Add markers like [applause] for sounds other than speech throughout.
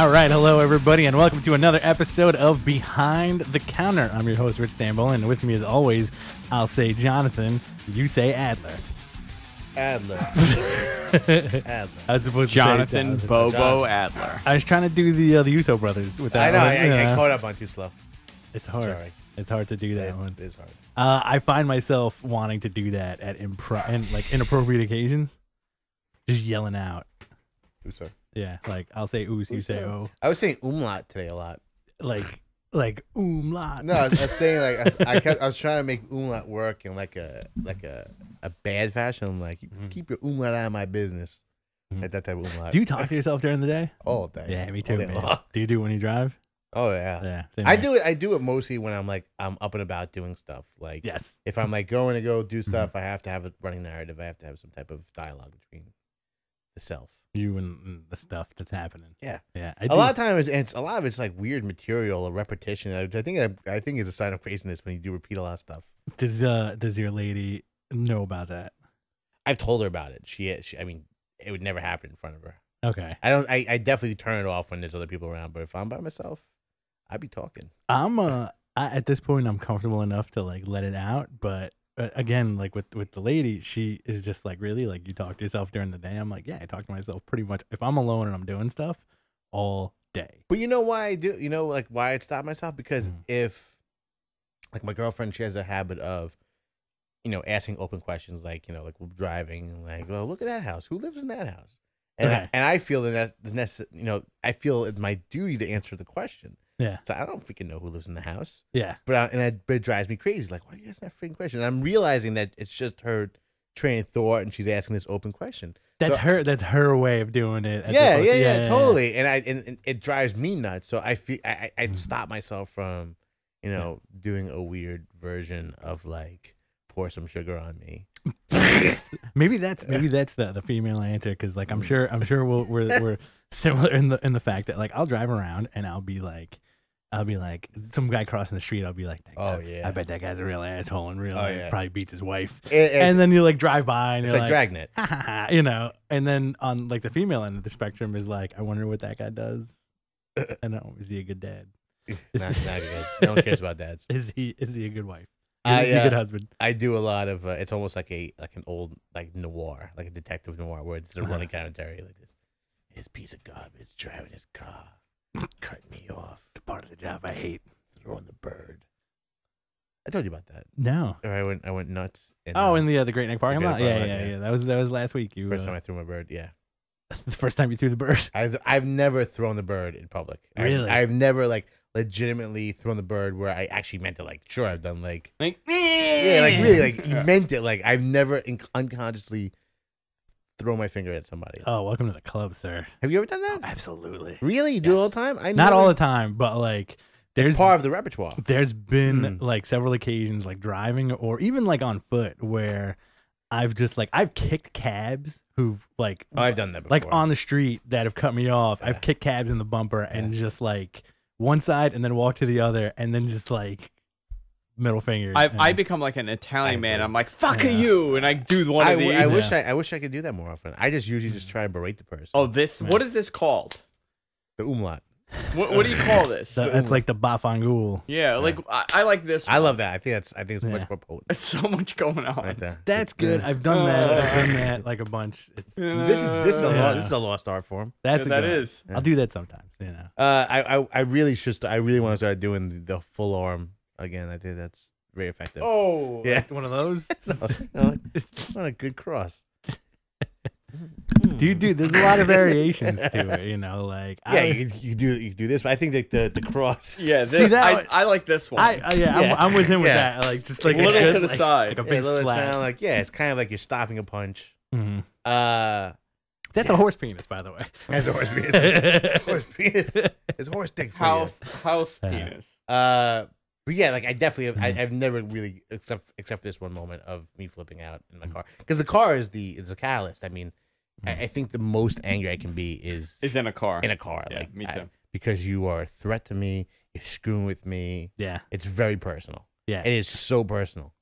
All right, hello everybody, and welcome to another episode of Behind the Counter. I'm your host, Rich Stamble, and with me, as always, I'll say Jonathan. You say Adler. Adler. [laughs] Adler. I was supposed Jonathan to say Bobo Jonathan. Adler. I was trying to do the uh, the Uso brothers with that. I know. one, I, you I, I caught up on too slow. It's hard. Sorry. It's hard to do that It's, one. it's hard. Uh, I find myself wanting to do that at impro- and like inappropriate occasions, just yelling out. Ooh, sorry. Yeah, like I'll say oos, you say Uso. oh, I was saying umlaut today a lot. like like umlaut. No, I was, I was saying like I, I, kept, I was trying to make umlaut work in like a like a, a bad fashion. I'm like, Mhm. keep your umlaut out of my business. Mhm. Like that type of umlaut. Do you talk to yourself during the day? all day? Yeah, me too. Man. Do you do it when you drive? Oh yeah. Yeah, I here. do it. I do it mostly when I'm like I'm up and about doing stuff. Like Yes. if I'm like going to go Mm-hmm. do stuff, I have to have a running narrative. I have to have some type of dialogue between the self. You and, and the stuff that's happening. Yeah. Yeah. I a do. lot of times it's a lot of it's like weird material or repetition. I, I think I, I think is a sign of craziness when you do repeat a lot of stuff. Does uh does your lady know about that? I've told her about it. She, she I mean, it would never happen in front of her. Okay. I don't. I, I definitely turn it off when there's other people around. But if I'm by myself, I'd be talking. I'm uh I, at this point I'm comfortable enough to like let it out, but again, like with with the lady, she is just like really like you talk to yourself during the day. I'm like, yeah, I talk to myself pretty much if I'm alone and I'm doing stuff all day. But you know why I do? You know, like why I stop myself because Mhm. if, like my girlfriend, she has a habit of, you know, asking open questions like you know, like we're driving, like, oh, look at that house. Who lives in that house? And Okay. I, and I feel that that's the necess- you know, I feel it's my duty to answer the question. Yeah. So I don't freaking know who lives in the house. Yeah. But I, and it, but it drives me crazy. Like, why are you asking that freaking question? And I'm realizing that it's just her train of thought, and she's asking this open question. That's So- her that's her way of doing it. as Yeah, yeah, to- yeah, totally. And I and, and it drives me nuts. So I feel I I I'd Mhm. stop myself from, you know, doing a weird version of like pour some sugar on me. [laughs] maybe that's maybe that's the, the female answer because like Mm. I'm sure I'm sure we'll, we're we're [laughs] similar in the in the fact that like I'll drive around and I'll be like I'll be like some guy crossing the street I'll be like Oh, guy- yeah. I bet that guy's a real asshole and real Oh, yeah. probably beats his wife It- and then you like drive by and it's you're like, like, dragnet. "Ha, ha, ha," you know and then on like the female end of the spectrum is like I wonder what that guy does [laughs] and uh, is he a good dad not, not good. No one [laughs] cares about dads. is he is he a good wife I, is he a uh, good husband I do a lot of. Uh, it's almost like a like an old like noir, like a detective noir, where it's a Uh-huh. running commentary like this. His piece of garbage driving his car, cut me off, the part of the job I hate throwing the bird. I told you about that. no Or I went I went nuts. And, oh uh, in the uh, the Great Neck parking lot yeah yeah yeah yeah. that was that was last week you first uh, time I threw my bird. Yeah. [laughs] the first time you threw the bird. [laughs] I've I've never thrown the bird in public. I've- Really? I've, never like legitimately thrown the bird where I actually meant it. Like, sure, I've done like Like, yeah, like really, like you [laughs] meant it. Like I've never in- unconsciously thrown my finger at somebody. Oh, welcome to the club, sir. Have you ever done that? Absolutely. Really, you do it all Yes. the time? I Not all the time, but like there's It's part of the repertoire. there's been Mm. like several occasions like driving or even like on foot where I've just like I've kicked cabs who've like Oh, I've done that before. like on the street that have cut me off. Yeah. I've kicked cabs in the bumper and just like one side and then walk to the other and then just like middle finger. I, I become like an Italian I man. agree. I'm like, fuck Yeah. you. And I do one I, of these. I wish Yeah. I, I wish I could do that more often. I just usually just try and berate the person. oh, this, Yeah. what is this called? the umlaut. What, what do you call this? the- that's like the bafangul. yeah, like, I, I like this I love that. I think that's I think it's Yeah. much more potent There's so much going on. right there. That's good. Yeah. I've done that. I've done that [laughs] like a bunch. It's This is this is a Yeah. lost, this is a lost art form. that's Yeah, a that good one. is. I'll do that sometimes. You know. Uh, I, I I really should. I really want to start doing the, the full arm again. I think that's very effective. Oh. yeah, One of those. [laughs] You know, like, a good cross. Dude, dude, there's a lot of variations to it. You know, like Yeah, I, you, you do you do this, but I think that the the cross. [laughs] Yeah, See, that I, I like this one. I, I yeah, Yeah. I'm, I'm with him with Yeah. that. Like just like A little good, to the like- side. like a Yeah, big little splat. sound like yeah, it's kind of like you're stopping a punch. Mhm. Uh, That's a horse penis, by the way. That's a horse penis, [laughs] horse penis, it's horse dick. For house, house penis. Uh, but yeah, like I definitely have, I, Mhm. I've never really except except for this one moment of me flipping out in my car because the car is the is the catalyst. I mean, I, I think the most angry I can be is Is in a car. in a car. Yeah, like me I- too. because you are a threat to me. You're screwing with me. Yeah, It's very personal. yeah. It is so personal.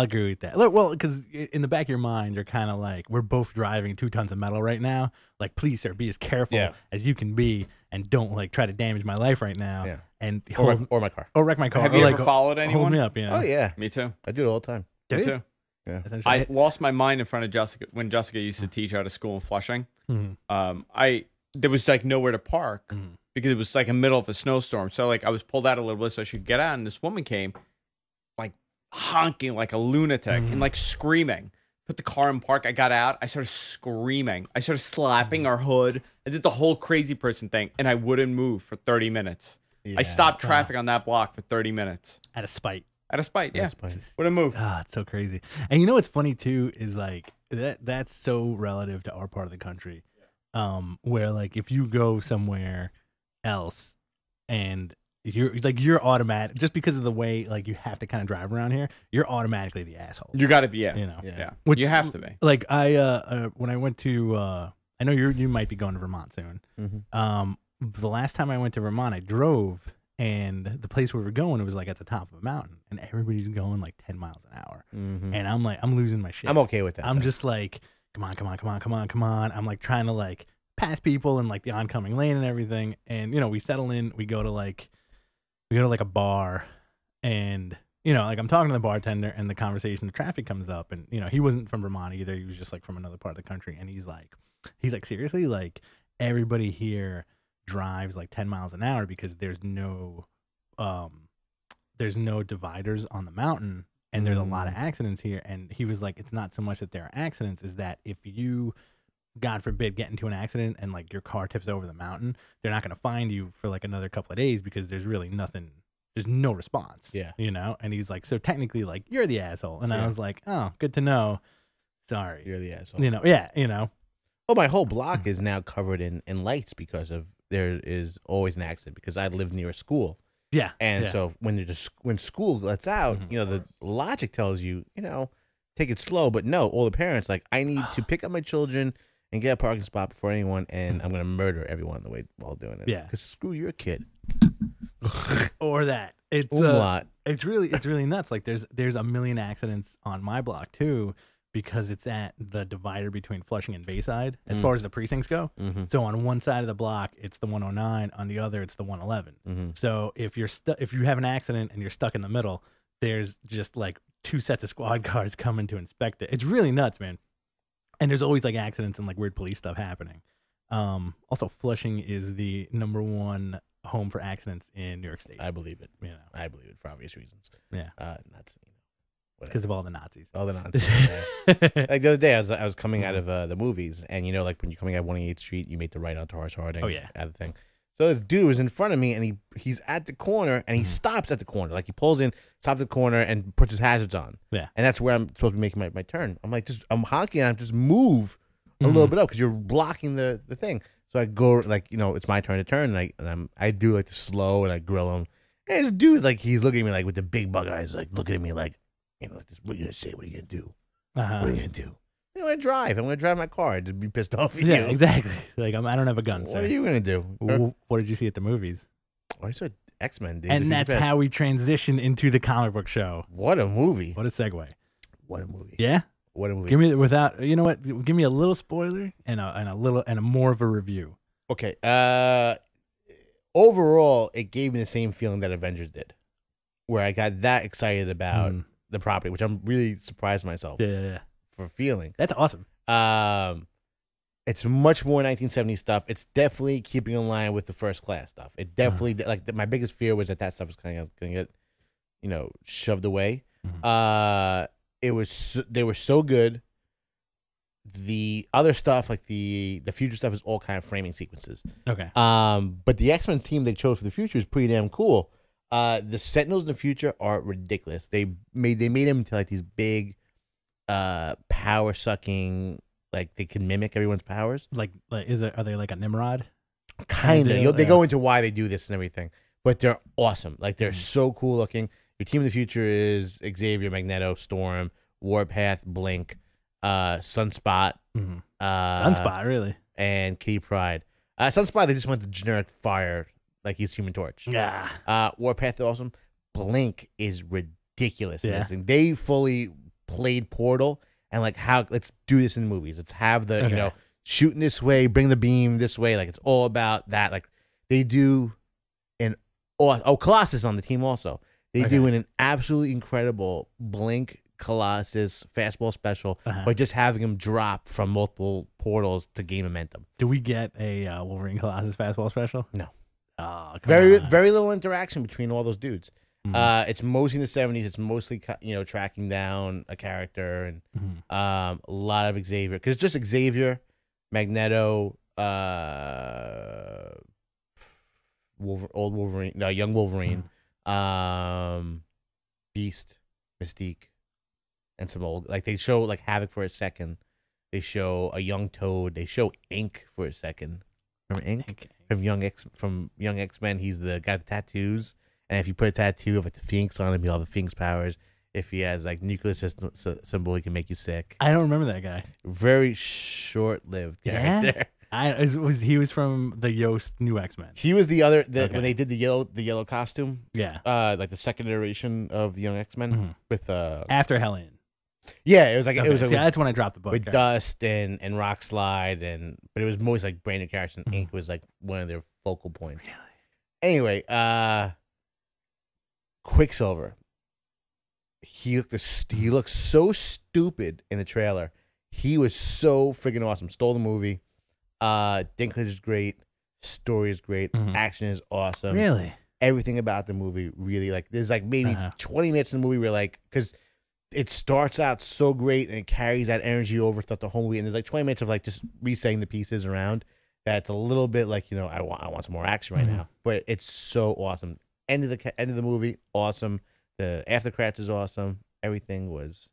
I'll agree with that. Look, well, because in the back of your mind, you're kind of like, we're both driving two tons of metal right now. Like, please, sir, be as careful Yeah. as you can be, and don't like try to damage my life right now. Yeah. And Or hold, my, or my car. or wreck my car. Have or you like, ever followed anyone? hold anyone? me up? You know? Oh yeah, Me too. I do it all the time. Do Me you? too. Essentially. I lost my mind in front of Jessica when Jessica used to teach out of school in Flushing. Mhm. Um, I there was like nowhere to park Mhm. because it was like a middle of a snowstorm. So like I was pulled out a little bit so I should get out, and this woman came, like honking like a lunatic Mhm. and like screaming. Put the car in park. I got out. I started screaming. I started slapping our hood. I did the whole crazy person thing, and I wouldn't move for thirty minutes. I stopped traffic on that block for thirty minutes Out of spite. out of spite. Yeah, That's fine. wouldn't move. Ah, it's so crazy. And you know what's funny too is like that that's so relative to our part of the country. Um, where like if you go somewhere else and you're like you're automatic just because of the way like you have to kind of drive around here, you're automatically the asshole. You got to be yeah. you know. Yeah. Yeah, Which- you have to be. Like I uh, uh when I went to uh I know you you might be going to Vermont soon. Mhm. Um the last time I went to Vermont I drove and the place where we were going it was like at the top of a mountain and everybody's going like 10 miles an hour. Mhm. And I'm like I'm losing my shit. I'm okay with that. I'm though. just like, come on, come on, come on, come on, come on. I'm like trying to like pass people in like the oncoming lane and everything. And you know, we settle in, we go to like we go to like a bar and you know, like I'm talking to the bartender and the conversation the traffic comes up and you know, he wasn't from Vermont either. He was just like from another part of the country. And he's like he's like seriously like everybody here drives like 10 miles an hour because there's no um there's no dividers on the mountain and there's a lot of accidents here. And he was like it's not so much that there are accidents is that if you god forbid get into an accident and like your car tips over the mountain they're not going to find you for like another couple of days because there's really nothing there's no response Yeah. you know and he's like so technically like you're the asshole and i was like oh good to know sorry You're the asshole. you know yeah you know Oh, my whole block is now covered in, in lights because of there is always an accident because I live near a school. yeah And yeah. so when just, when school lets out, Mhm. you know, the logic tells you, you know, take it slow. But no, all the parents like, I need to [sighs] pick up my children and get a parking spot before anyone, and I'm gonna murder everyone on the way while doing it. Yeah. because screw your kid. [laughs] or that it's uh, Umlaut. it's really it's really nuts like there's there's a million accidents on my block too because it's at the divider between flushing and bayside as Mm. far as the precincts go Mm-hmm. so on one side of the block it's the 109 on the other it's the 111 Mm-hmm. so if you're stuck if you have an accident and you're stuck in the middle there's just like two sets of squad [laughs] cars coming to inspect it it's really nuts man and there's always like accidents and like weird police stuff happening um also flushing is the number one home for accidents in new york state I believe it. you know I believe it for obvious reasons. Yeah. Uh, that's you know, because of all the nazis all the [laughs] Nazis. yeah. like the other day, I was I was coming out of uh, the movies, and you know, like when you're coming out of 188th Street, you make the right onto Horace Harding. Oh, yeah. the thing. So this dude was in front of me, and he he's at the corner, and he Mhm. stops at the corner, like he pulls in, stops at the corner, and puts his hazards on. Yeah. and that's where I'm supposed to be making my, my turn. I'm like, just I'm honking, and I'm just move a little Mhm. bit up because you're blocking the the thing. So I go like you know it's my turn to turn, and I and I'm I do like the slow, and I grill him. And this dude like he's looking at me like with the big bug eyes, like looking at me like, you know, like this, what are you gonna say? What are you gonna do? Uh-huh. What are you gonna do? I'm gonna drive. I'm gonna drive my car. I'd be pissed [laughs] off at Yeah, you. exactly. [laughs] Like I'm, I don't have a gun, What sir. are you gonna do? W- What did you see at the movies? Oh, I saw X Men. and that's how we transition into the comic book show. What a movie! What a segue. What a movie! Yeah. What a movie! Give me without you know what? Give me a little spoiler and a and a little and a more of a review. okay. Uh, overall, it gave me the same feeling that Avengers did, where I got that excited about Mm. the property, which I'm really surprised myself Yeah, yeah, yeah. For feeling. That's awesome. Um, it's much more 1970s stuff. It's definitely keeping in line with the first class stuff. It definitely like my biggest fear was that that stuff was kind of going to get, you know, shoved away. Mhm. Uh, it was so, they were so good. The other stuff, like the the future stuff, is all kind of framing sequences. Okay. Um, but the X Men team they chose for the future is pretty damn cool. Uh, the Sentinels in the future are ridiculous. They made they made them into like these big, uh, power sucking. Like they can mimic everyone's powers. Like, like is it? Are they like a Nimrod? Kind of. They go into why they do this and everything. But they're awesome. Like they're Mhm. so cool looking. Your team in the future is Xavier, Magneto, Storm, Warpath, Blink, uh, Sunspot, Mm-hmm. uh, Sunspot, really? and Kitty Pryde. Uh, Sunspot they just went the generic fire like he's Human Torch. Yeah. Uh, Warpath awesome. Blink is ridiculous. Yeah. They fully played Portal and like how let's do this in movies. Let's have the Okay. you know shooting this way, bring the beam this way. Like it's all about that. Like they do an oh, oh Colossus on the team also. They do Okay. an absolutely incredible Blink Colossus fastball special Uh-huh. by just having him drop from multiple portals to gain momentum. Do we get a uh, Wolverine Colossus fastball special? No. Oh, Very on. very little interaction between all those dudes. Mhm. Uh, it's mostly in the seventies. It's mostly you know tracking down a character and Mhm. um, a lot of Xavier because it's just Xavier, Magneto, uh, Wolver- old Wolverine, no, young Wolverine, um, Beast, Mystique, and some old like they show like Havoc for a second. They show a young Toad. They show Ink for a second. From Ink Okay. from Young X from Young X Men? He's the guy with tattoos. And if you put a tattoo of like the Phoenix on him, he'll have the Phoenix powers. If he has like nuclear system sy- symbol, he can make you sick. I don't remember that guy. Very short lived Yeah? character. [laughs] I is, was he was from the Yost New X Men. He was the other the, Okay. when they did the yellow the yellow costume, Yeah. uh, like the second iteration of the Young X Men Mhm. with uh, After Hellion. yeah, it was like Okay, it was like, with, that's when I dropped the book. with Okay. Dust and and Rock Slide and but it was mostly like brand new characters. And Mhm. Ink was like one of their focal points. Really? Anyway, uh, Quicksilver. He looked he looked so stupid in the trailer. He was so freaking awesome. Stole the movie. Uh, Dinklage is great. Story is great. Mhm. Action is awesome. Really? Everything about the movie really like. There's like maybe Uh-huh. 20 minutes in the movie where like because it starts out so great and it carries that energy over throughout the whole movie. And there's like 20 minutes of like just resetting the pieces around. That's a little bit like you know I want I want some more action right Mhm. now. But it's so awesome. End of the end of the movie, awesome. The after credits is awesome. Everything was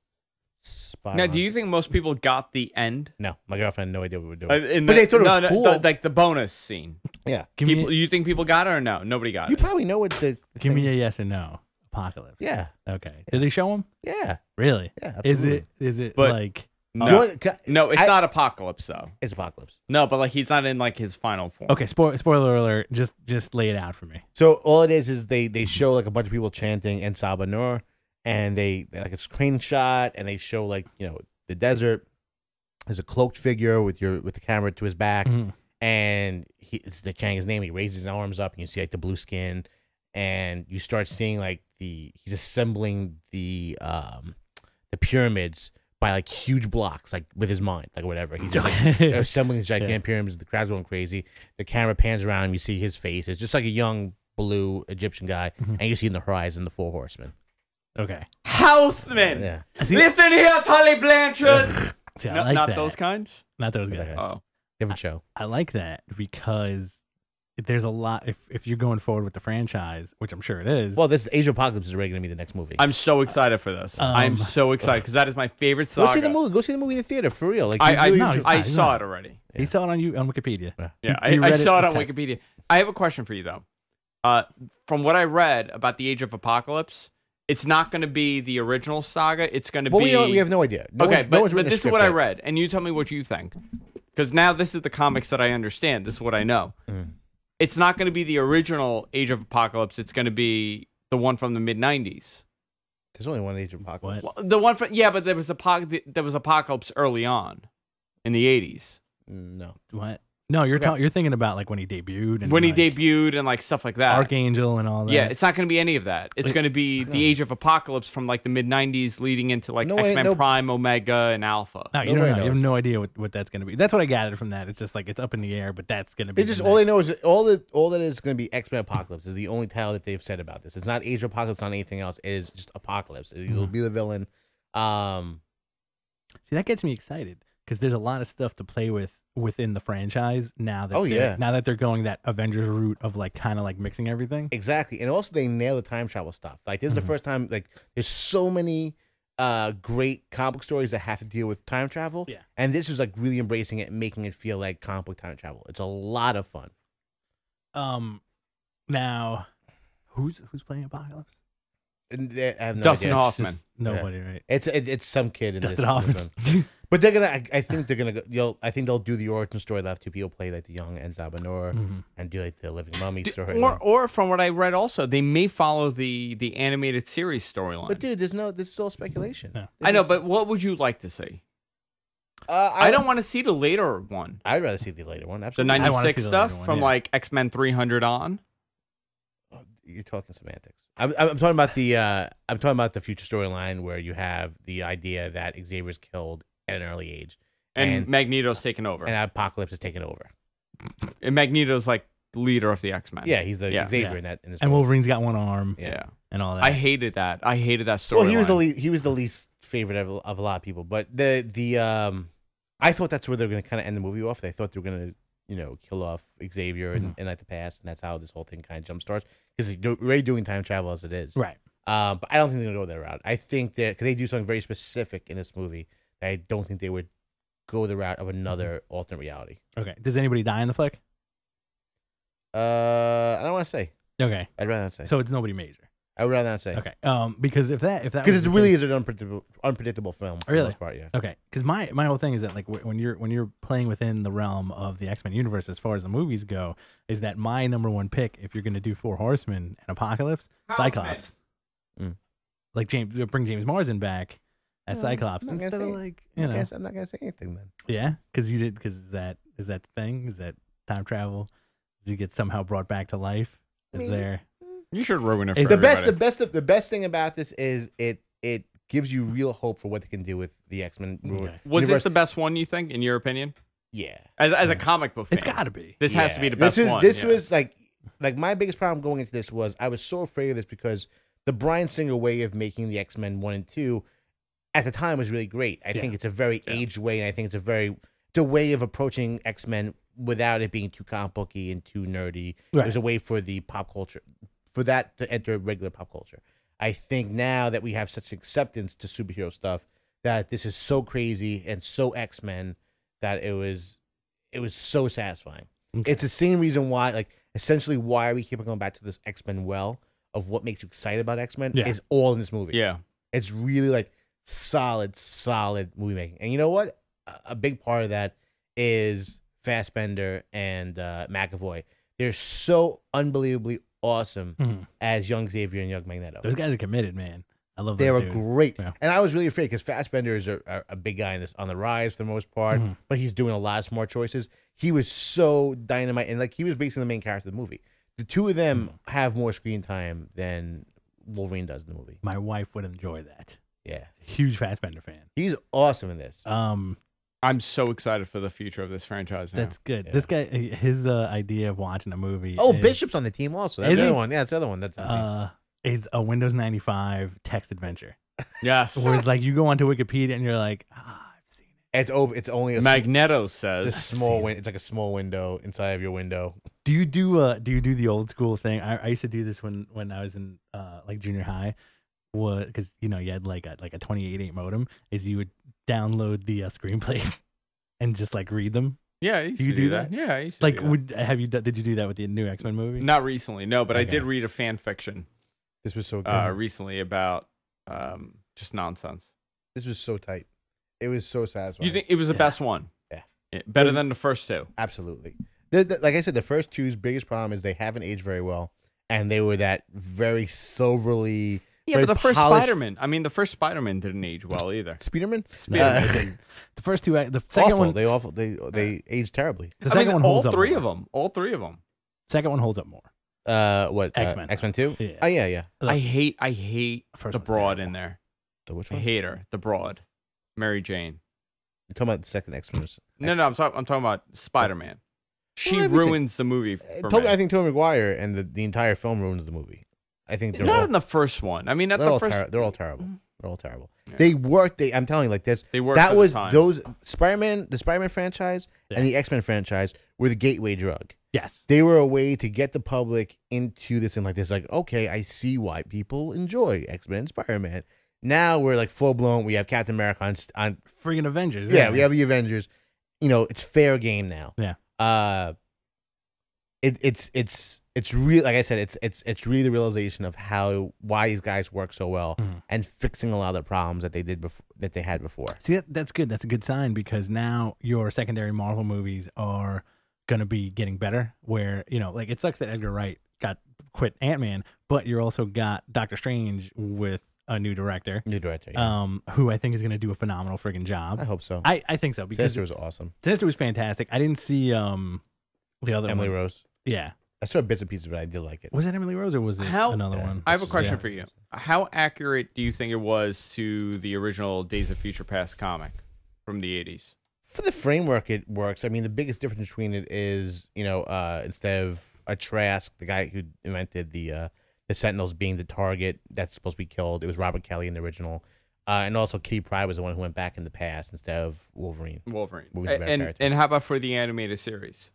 spot Now, on. do you think most people got the end? No, my girlfriend had no idea what we were doing. Uh, in But the- they thought it was no, cool. the- like the bonus scene. yeah, Give People, me, you think people got it or no? Nobody got you it. You probably know what the. the give me a yes or no. Apocalypse. yeah, Okay. Did they show him? yeah, Really? yeah. Absolutely. Is it? Is it But- like? You no, know what- no, it's I- not Apocalypse though. It's apocalypse. No, but like he's not in like his final form. Okay. Spoil, spoiler alert. Just just lay it out for me. So all it is is they they show like a bunch of people chanting and Sabah Nur, and they they- like a screenshot, and they show like you know the desert. There's a cloaked figure with your with the camera to his back, Mhm. and he it's the chanting his name. He raises his arms up, and you see like the blue skin, and you start seeing like the he's assembling the um the pyramids by like huge blocks, like with his mind, like whatever. He's just [laughs] like they're assembling these gigantic pyramids. The crowd's going crazy. The camera pans around. And you see his face. It's just like a young blue Egyptian guy, Mhm. and you see in the horizon the four horsemen. Okay. Houseman. Yeah, See, Listen here, Tully Blanchard. [laughs] see, I No, like not that. those kinds. Not those guys. Oh, different show. I like that because there's a lot. If if you're going forward with the franchise, which I'm sure it is. Well, this Age of Apocalypse is already going to be the next movie. I'm so excited for this. Um, I'm so excited because that is my favorite saga. Go see the movie. Go see the movie in the theater for real. Like I I, really No, should- I saw not. it already. he saw it on you on Wikipedia. Yeah, He- I, he I read it saw it in on text. Wikipedia. I have a question for you though. Uh, from what I read about the Age of Apocalypse, it's not going to be the original saga. It's going to well, be we, don't, we have no idea. No okay, one's- no but, one's but this is script what I read, and you tell me what you think. Because now this is the comics that I understand. This is what I know. Mm. It's not going to be the original Age of Apocalypse. It's going to be the one from the mid '90s. There's only one Age of Apocalypse. Well, the one from yeah, but there was apoc- there was Apocalypse early on, in the '80s mm, No. What? No, you're Okay. talking. You're thinking about like when he debuted and when he like, debuted and like stuff like that. Archangel and all that. Yeah, it's not going to be any of that. It's Wait, going to be [laughs] the Age of Apocalypse from like the mid '90s, leading into like No X Men no- Prime, Omega, and Alpha. No, you Nobody don't know. You have no idea what, what that's gonna be. That's what I gathered from that. It's just like it's up in the air, but that's gonna be. They just the all they know is that all that all that is going to be X Men Apocalypse is the only title that they've said about this. It's not Age of Apocalypse on anything else. It is just Apocalypse. He'll Mhm. be the villain. Um, See, that gets me excited because there's a lot of stuff to play with within the franchise now that. Oh, they're- yeah. Now that they're going that Avengers route of like kind of like mixing everything. exactly, and also they nail the time travel stuff. Like this is Mhm. the first time. Like there's so many uh great comic stories that have to deal with time travel. Yeah. and this is like really embracing it and making it feel like comic book time travel. It's a lot of fun. Um, now, who's who's playing Apocalypse? And they- I have no Dustin idea. Hoffman. Just nobody, right? It's it, it's some kid in Dustin this. Hoffman. [laughs] But they're gonna. I, I think they're gonna. Go, you'll. I think they'll do the origin story. They'll have two people play like the young En Sabah Nur Mhm. and do like the living mummy D- story. or, or from what I read, also they may follow the the animated series storyline. but dude, there's no. There's still speculation. Yeah. I know, but what would you like to see? uh, I don't want to see the later one, I'd rather see the later one. the Absolutely. I wanna '96 see the stuff one, from yeah. like X Men 300 on. You're talking semantics. I'm, I'm I'm talking about the. Uh, I'm talking about the future storyline where you have the idea that Xavier's killed at an early age, And, And- Magneto's taken over. and And, Apocalypse is taken over. And Magneto's like the leader of the X Men. Yeah, he's the Yeah. Xavier Yeah. in that. In this And one. Wolverine's got one arm yeah. Yeah. and all that. I hated that. I hated that story. Well, he was the least, he was the least favorite of, of a lot of people, but the the um, I thought that's where they're going to kind of end the movie off. They thought they were going to you know kill off Xavier and, and like the past, and that's how this whole thing kind of jump starts because they're already doing time travel as it is. right. Um, but I don't think they're going to go that route. I think that because they do something very specific in this movie, that I don't think they would go the route of another alternate reality. Okay. Does anybody die in the flick? Uh, I don't want to say. Okay. I'd rather not say. So it's nobody major. I would rather not say. Okay. Um, because if that if that Because it really case- is an unpredictable, unpredictable film for Really? the most part. Yeah. Okay, because my my whole thing is that like wh- when you're when you're playing within the realm of the X Men universe as far as the movies go, is that my number one pick if you're gonna do Four Horsemen and Apocalypse, Cyclops. Mm. Like James, bring James Marsden back as Cyclops I'm instead of say- like I you know guess I'm not gonna say anything then. yeah, because you did because is that is that the thing is that time travel? Does he get somehow brought back to life? Is mean, there You should ruin it for Is- the everybody. best the best the best thing about this is it it gives you real hope for what they can do with the X-Men mm, Okay. Was this the best one you think, in your opinion? yeah As as a comic book fan, it's got to be this has to be Yeah. the best this was, one. this yeah. was like like my biggest problem going into this was I was so afraid of this because the Bryan Singer way of making the X-Men 1 and 2 at the time was really great. I Yeah. think it's a very Yeah. aged way and I think it's a very it's a way of approaching X-Men without it being too comic booky and too nerdy. It Right. was a way for the pop culture for that to enter regular pop culture. I think now that we have such acceptance to superhero stuff that this is so crazy and so X Men that it was it was so satisfying. Okay. It's the same reason why like essentially why we keep going back to this X Men well of what makes you excited about X Men Yeah. is all in this movie. yeah. It's really like solid, solid movie making. And you know what? A, big part of that is Fassbender and uh, McAvoy. They're so unbelievably awesome Mhm. as young Xavier and young Magneto. those guys are committed, man. I love. They were dudes. great, Yeah. and I was really afraid because Fassbender is a, a, a big guy in this, on the rise for the most part, Mhm. but he's doing a lot of smart choices. He was so dynamite, and like he was basically the main character of the movie. The two of them Mm. have more screen time than Wolverine does in the movie. My wife would enjoy that. Yeah, Huge Fassbender fan. he's awesome in this. Um, I'm so excited for the future of this franchise. Now. That's good. Yeah. This guy, his uh, idea of watching a movie. oh, is, Bishop's on the team also. That's Is the he? one. Yeah, that's the other one. That's Uh, is a Windows 95 text adventure. yes. Where it's like you go onto Wikipedia and you're like, ah, I've seen it. it's over. It's only a, s- Magneto it's says. a small See. win. It's like a small window inside of your window. Do you do uh do you do the old school thing? I, I used to do this when when I was in uh like junior high. Was because you know you had like a like a 28.8 modem. Is you would download the uh, screenplays [laughs] and just like read them. yeah, I used Do you to do, do that. that? Yeah, I used to Like do that. would have you did you do that with the new X Men movie? not recently, no, but I did read a fan fiction This was so good. uh, recently about um, just nonsense. this was so tight. It was so satisfying. You think it was the Yeah. best one? Yeah. better Well, than the first two. Absolutely. The, the- like I said, the first two's biggest problem is they haven't aged very well, and they were that very soberly. Yeah, very but the first polished- Spider-Man. I mean, the first Spider-Man didn't age well either. Spiderman. Spider-Man Uh, didn't. [laughs] the first two, act- the second awful. one, They awful. They they aged terribly. the I second mean, one all holds up. three more. of them. All three of them. Second one holds up more. Uh, what X-Men. X Men Two. Yeah. Oh yeah, yeah. The I hate. I hate first the one's broad in there. The which one? I one? hate her. The broad, Mary Jane. You're talking about the second X Men. No, no, I'm talking. I'm talking about Spider-Man. She Well, everything- ruins the movie for Tobey, me. I think Tobey Maguire and the, the entire film ruins the movie. I think they're Not all, in the first one. I mean, at they're, the all first. ter- they're all terrible. They're all terrible. Yeah. They work. They I'm telling you, like this. They work. that was those Spider Man, the Spider Man franchise, Yeah. and the X Men franchise were the gateway drug. Yes. they were a way to get the public into this and like this like okay i see why people enjoy x-men and spider-man now we're like full blown we have captain america on, on Friggin' Avengers. yeah we have the avengers you know it's fair game now Yeah. uh it, it's it's it's real. Like I said, it's it's it's really the realization of how why these guys work so well Mhm. and fixing a lot of the problems that they did before that they had before. See, that, that's good. That's a good sign because now your secondary Marvel movies are going to be getting better. Where, you know, like it sucks that Edgar Wright got quit Ant Man, but you're also got Doctor Strange with a new director, New director. Yeah. um, who I think is going to do a phenomenal friggin' job. I hope so. I, I think so because Sinister was awesome. Sinister was fantastic. I didn't see um the other Emily one. Rose. Yeah. I saw bits and pieces, but I did like it. Was that Emily Rose or was it How- another Yeah. one? I have a Yeah. question for you. How accurate do you think it was to the original Days of Future Past comic from the 80s? For the framework, it works. I mean, the biggest difference between it is, you know, uh, instead of a Trask, the guy who invented the uh, the Sentinels being the target that's supposed to be killed, it was Robert Kelly in the original, uh, and also Kitty Pryde was the one who went back in the past instead of Wolverine. Wolverine. Wolverine's a A- better and character. and how about for the animated series?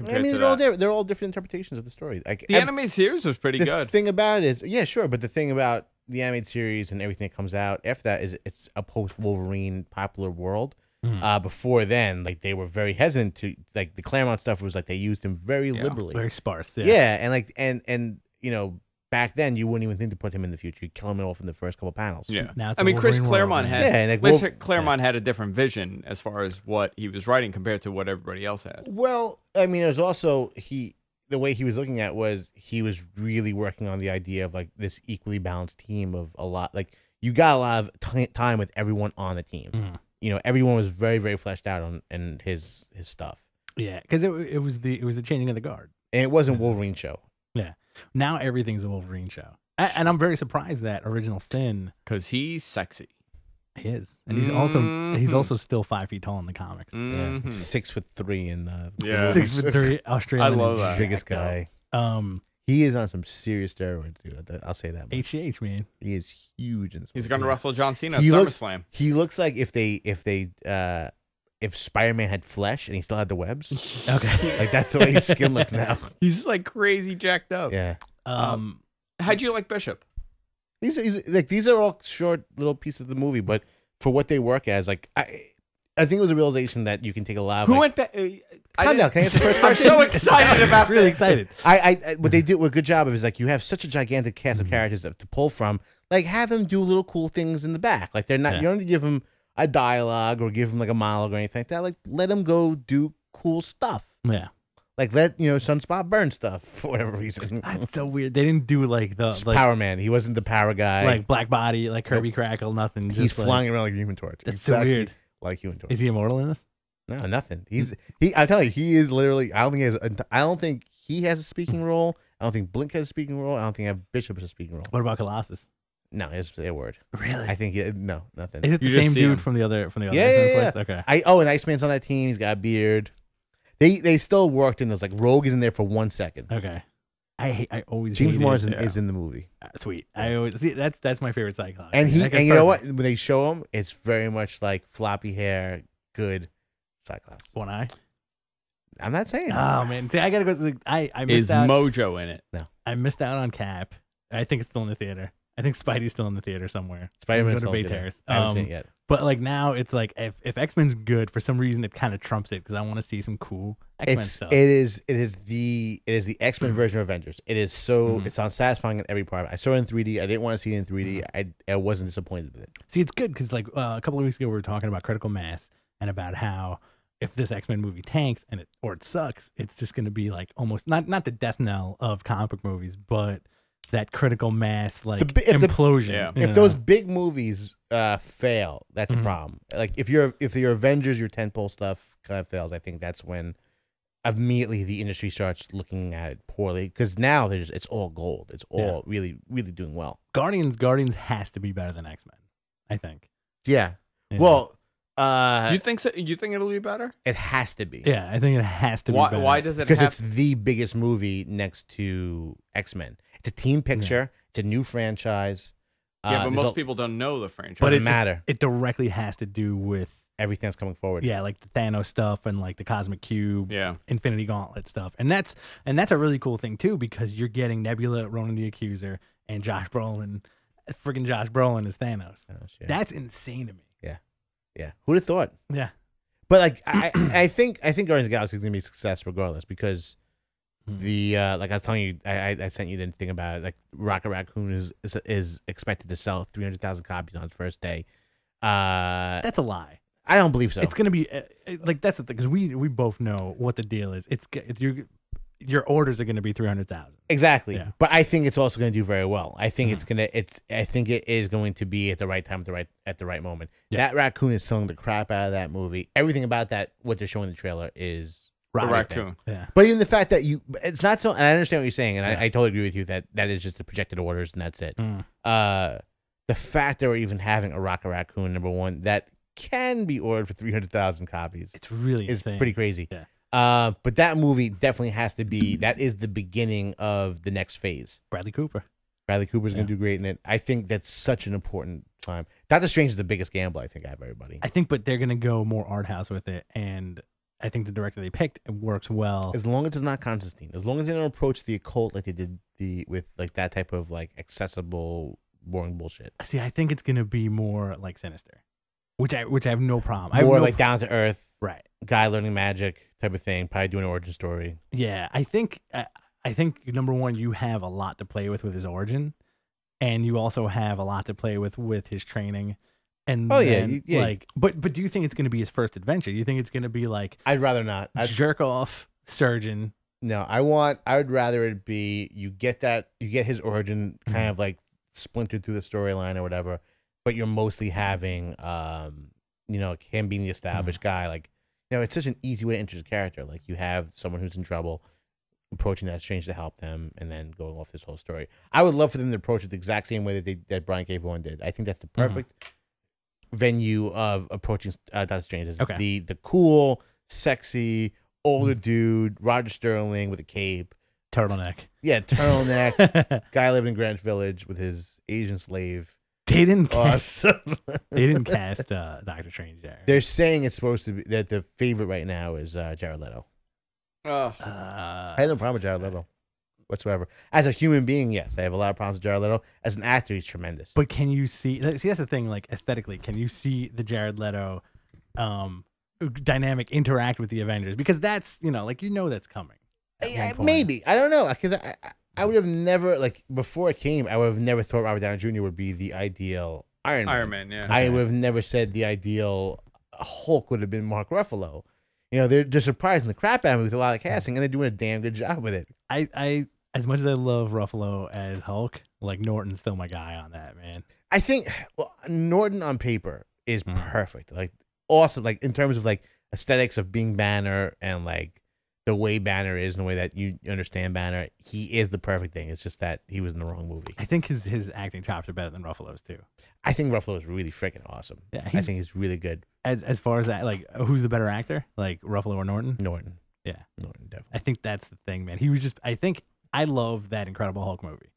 I mean, to they're all that? di- they're all different interpretations of the story. Like The anime series was pretty the good. The thing about it is, yeah, sure, but the thing about the animated series and everything that comes out after that is it's a post Wolverine popular world. Mhm. Uh, before then, like they were very hesitant to like the Claremont stuff was like they used him very Yeah. liberally. Very sparse. yeah. Yeah. and like and and you know back then you wouldn't even think to put him in the future. You kill him off in the first couple panels. yeah. Now it's I a mean, Chris Wolverine world, Claremont man. had Yeah, like Chris Wolf- Claremont had a different vision as far as what he was writing compared to what everybody else had. Well, I mean, it was also he the way he was looking at was he was really working on the idea of like this equally balanced team of a lot like you got a lot of t- time with everyone on the team. Mhm. You know, everyone was very very fleshed out on and his his stuff. Yeah, because it, it was the it was the changing of the guard. And it wasn't Wolverine show. Now everything's a Wolverine show, A- and I'm very surprised that Original Sin Because he's sexy. is, and he's also he's Mhm. also still five feet tall in the comics. Yeah, Mhm. six foot three in the Yeah. Six foot three, [laughs] Australian. love that. biggest jacked guy. Um, He is on some serious steroids, dude. I'll say that. much. HGH man. He is huge in. He's going to wrestle John Cena at He looks- SummerSlam. He looks like if they if they uh if Spider Man had flesh and he still had the webs. [laughs] Okay. Like that's the way his skin looks now. [laughs] He's like crazy jacked up. Yeah. Um, How'd you like Bishop? These are like these are all short little pieces of the movie, but for what they work as, like I I think it was a realization that you can take a lot of Who like, went back? Uh, I Calm down. didn't- Can I answer the first [laughs] I'm question? so excited about really this. excited. I, I, I what they do a good job of is like you have such a gigantic cast of Mhm. characters to, to pull from. Like have them do little cool things in the back. Like they're not Yeah. you don't need to give them a dialogue or give him like a monologue or anything like that. Like let him go do cool stuff. Yeah, Like let you know Sunspot burn stuff [laughs] for whatever reason. [laughs] that's so weird. They didn't do like the like Power Man. He wasn't the power guy. like Black Body, like Kirby Crackle, nothing. he's just, like- flying around like a Human Torch. That's so weird. Like Human Torch. Is he immortal in this? No, nothing. He's he. I tell you, he is literally. I don't think he has. a- I don't think he has a speaking hmm. role. I don't think Blink has a speaking role. I don't think I have Bishop has a speaking role. What about Colossus? No, it's a word. Really? I think he, no, nothing. Is it the You just same see dude him. from the other from the other Yeah, X-Men yeah, flicks? Okay. I oh, and Iceman's on that team. He's got a beard. They they still worked in those. Like Rogue is in there for one second. Okay. I hate, I always James hated- Marsden yeah. is in the movie, uh, sweet. I always see that's that's my favorite Cyclops. and he and it's you know what? When they show him, it's very much like floppy hair, good Cyclops. One eye. I'm not saying. Oh man, see, I gotta go. I I missed Is out. Mojo in it? No. I missed out on Cap. I think it's still in the theater. I think Spidey's still in the theater somewhere. Spider-Man. Go to Bay Terrace. I haven't seen Um, it yet. But like now, it's like if if X Men's good for some reason, it kind of trumps it because I want to see some cool X Men stuff. it is it is the it is the X Men version of Avengers. It is so Mhm. satisfying in every part. I saw it in 3D. I didn't want to see it in 3D. Mm-hmm. I I wasn't disappointed with it. See, it's good because like uh, a couple of weeks ago, we were talking about critical mass and about how if this X Men movie tanks and it or it sucks, it's just going to be like almost not not the death knell of comic book movies, but that critical mass like bi- if the- implosion. Yeah. If know? those big movies uh fail, that's Mhm. a problem. Like if you're if your Avengers, your tentpole stuff kind of fails, I think that's when immediately the industry starts looking at it poorly because now there's it's all gold. It's all Yeah. really really doing well. Guardians Guardians has to be better than X Men, I think. Yeah. Yeah. Well, uh, you think so? You think it'll be better? it has to be. yeah, I think it has to Why? be better. Why does it because have? it's the biggest movie next to X Men. It's a team picture. It's a new franchise. yeah, Uh, but most a- people don't know the franchise. But doesn't matter. it directly has to do with everything that's coming forward. yeah, like the Thanos stuff and like the Cosmic Cube, yeah, Infinity Gauntlet stuff, and that's and that's a really cool thing too because you're getting Nebula, Ronan the Accuser, and Josh Brolin, freaking Josh Brolin is Thanos. Oh, shit. That's insane to me. yeah. Yeah. Who'd have thought? Yeah, But like, I, I think I think Guardians of the Galaxy is gonna be a success regardless because. The uh, like I was telling you, I, I I sent you the thing about it. Like Rocket Raccoon is is, is expected to sell three hundred thousand copies on its first day. Uh, That's a lie. I don't believe so. It's gonna be uh, uh, like that's the thing because we we both know what the deal is. It's, it's your your orders are gonna be three hundred thousand. Exactly. Yeah. But I think it's also going to do very well. I think Mhm. it's going to it's I think it is going to be at the right time at the right at the right moment. Yeah. That raccoon is selling the crap out of that movie. Everything about that what they're showing in the trailer is The Right. raccoon. Yeah. But even the fact that you it's not so and I understand what you're saying and Yeah. I, I totally agree with you that that is just the projected orders and that's it. Mm. Uh the fact that we're even having a Rocket Raccoon number 1 that can be ordered for 300,000 copies It's really is insane. pretty crazy. Yeah. Uh, but that movie definitely has to be that is the beginning of the next phase. Bradley Cooper. Bradley Cooper's gonna do great in it. I think that's such an important time. Doctor Strange is the biggest gamble I think out of everybody. I think, but they're gonna go more art house with it, and I think the director they picked it works well. As long as it's not Constantine, as long as they don't approach the occult like they did the with like that type of like accessible boring bullshit. See, I think it's gonna be more like Sinister, which I which I have no problem. I have More no like down to earth, right. guy learning magic type of thing. Probably doing an origin story. Yeah, I think I, I think number one, you have a lot to play with with his origin, and you also have a lot to play with with his training. And Oh, yeah, then, you- yeah. like, but but do you think it's going to be his first adventure? Do you think it's going to be like I'd rather not. I'd, jerk off surgeon? no, I want. I would rather it be you get that you get his origin kind Mhm. of like splintered through the storyline or whatever, but you're mostly having um you know him being the established guy. Like you know, it's such an easy way to introduce a character. Like you have someone who's in trouble, approaching that strange to help them, and then going off this whole story. I would love for them to approach it the exact same way that they that Brian K. Vaughan did. I think that's the perfect venue of approaching uh, Doctor Strange. Is Okay. the the cool, sexy, older dude, Roger Sterling with a cape. Turtleneck. Yeah, turtleneck. [laughs] guy living in Greenwich Village with his Asian slave. They didn't cast. [laughs] They didn't cast [laughs] uh, Doctor Strange there. They're saying it's supposed to be that the favorite right now is uh, Jared Leto. Ugh. Uh, I have no problem with Jared Leto whatsoever. As a human being, yes, I have a lot of problems with Jared Leto. As an actor, he's tremendous. But can you see? See, that's the thing. Like aesthetically, can you see the Jared Leto um, dynamic interact with the Avengers? Because that's you know, like you know, that's coming. at Yeah, maybe I don't know because I, I, I would have never like before it came. I would have never thought Robert Downey Jr. would be the ideal Iron Man. Iron Man, yeah. I would have never said the ideal Hulk would have been Mark Ruffalo. You know, they're just surprising the crap out of me with a lot of casting, and they're doing a damn good job with it. I, I, as much as I love Ruffalo as Hulk, like Norton's still my guy on that man. I think well, Norton on paper is Mm. perfect. Like awesome. Like in terms of like aesthetics of being Banner and like the way Banner is and the way that you understand Banner, he is the perfect thing. It's just that he was in the wrong movie. I think his his acting chops are better than Ruffalo's too. I think Ruffalo is really freaking awesome. Yeah, I think he's really good. As as far as that, like who's the better actor, like Ruffalo or Norton? Norton. Yeah. Norton definitely. I think that's the thing, man. He was just. I think I love that Incredible Hulk movie,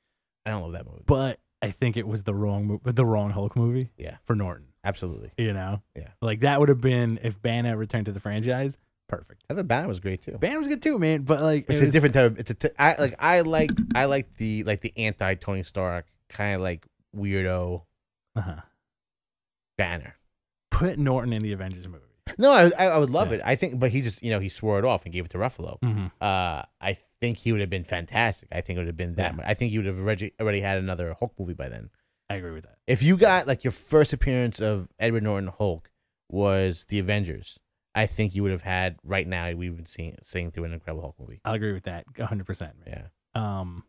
I don't love that movie. but I think it was the wrong movie, the wrong Hulk movie. Yeah. for Norton. Absolutely. You know. Yeah. Like that would have been if Banner returned to the franchise. Perfect. I thought Banner was great too. Banner was good too, man. But like, It's it a was- different type. Of, it's a t- I like. I like. I like the like the anti Tony Stark kind of like weirdo uh-huh. Banner. Put Norton in the Avengers movie. No, I, I I would love Yeah. it. I think, but he just you know he swore it off and gave it to Ruffalo. Mm-hmm. Uh, I think he would have been fantastic. I think it would have been that. Yeah. much. I think you would have already already had another Hulk movie by then. I agree with that. If you got like your first appearance of Edward Norton Hulk was the Avengers, I think you would have had right now. We've been seeing seeing through an Incredible Hulk movie. I'll agree with that. hundred percent. Yeah. Um.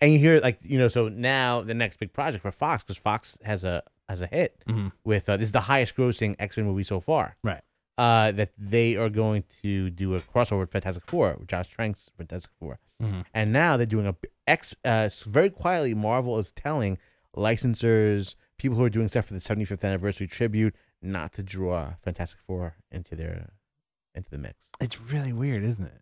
And you hear like you know, so now the next big project for Fox because Fox has a has a hit mhm. with uh, this is the highest grossing X Men movie so far. Right. Uh, that they are going to do a crossover with Fantastic Four, with Josh Trank's Fantastic Four, Mhm. and now they're doing a b- X. Uh, very quietly, Marvel is telling licensors, people who are doing stuff for the 75th anniversary tribute, not to draw Fantastic Four into their into the mix. It's really weird, isn't it?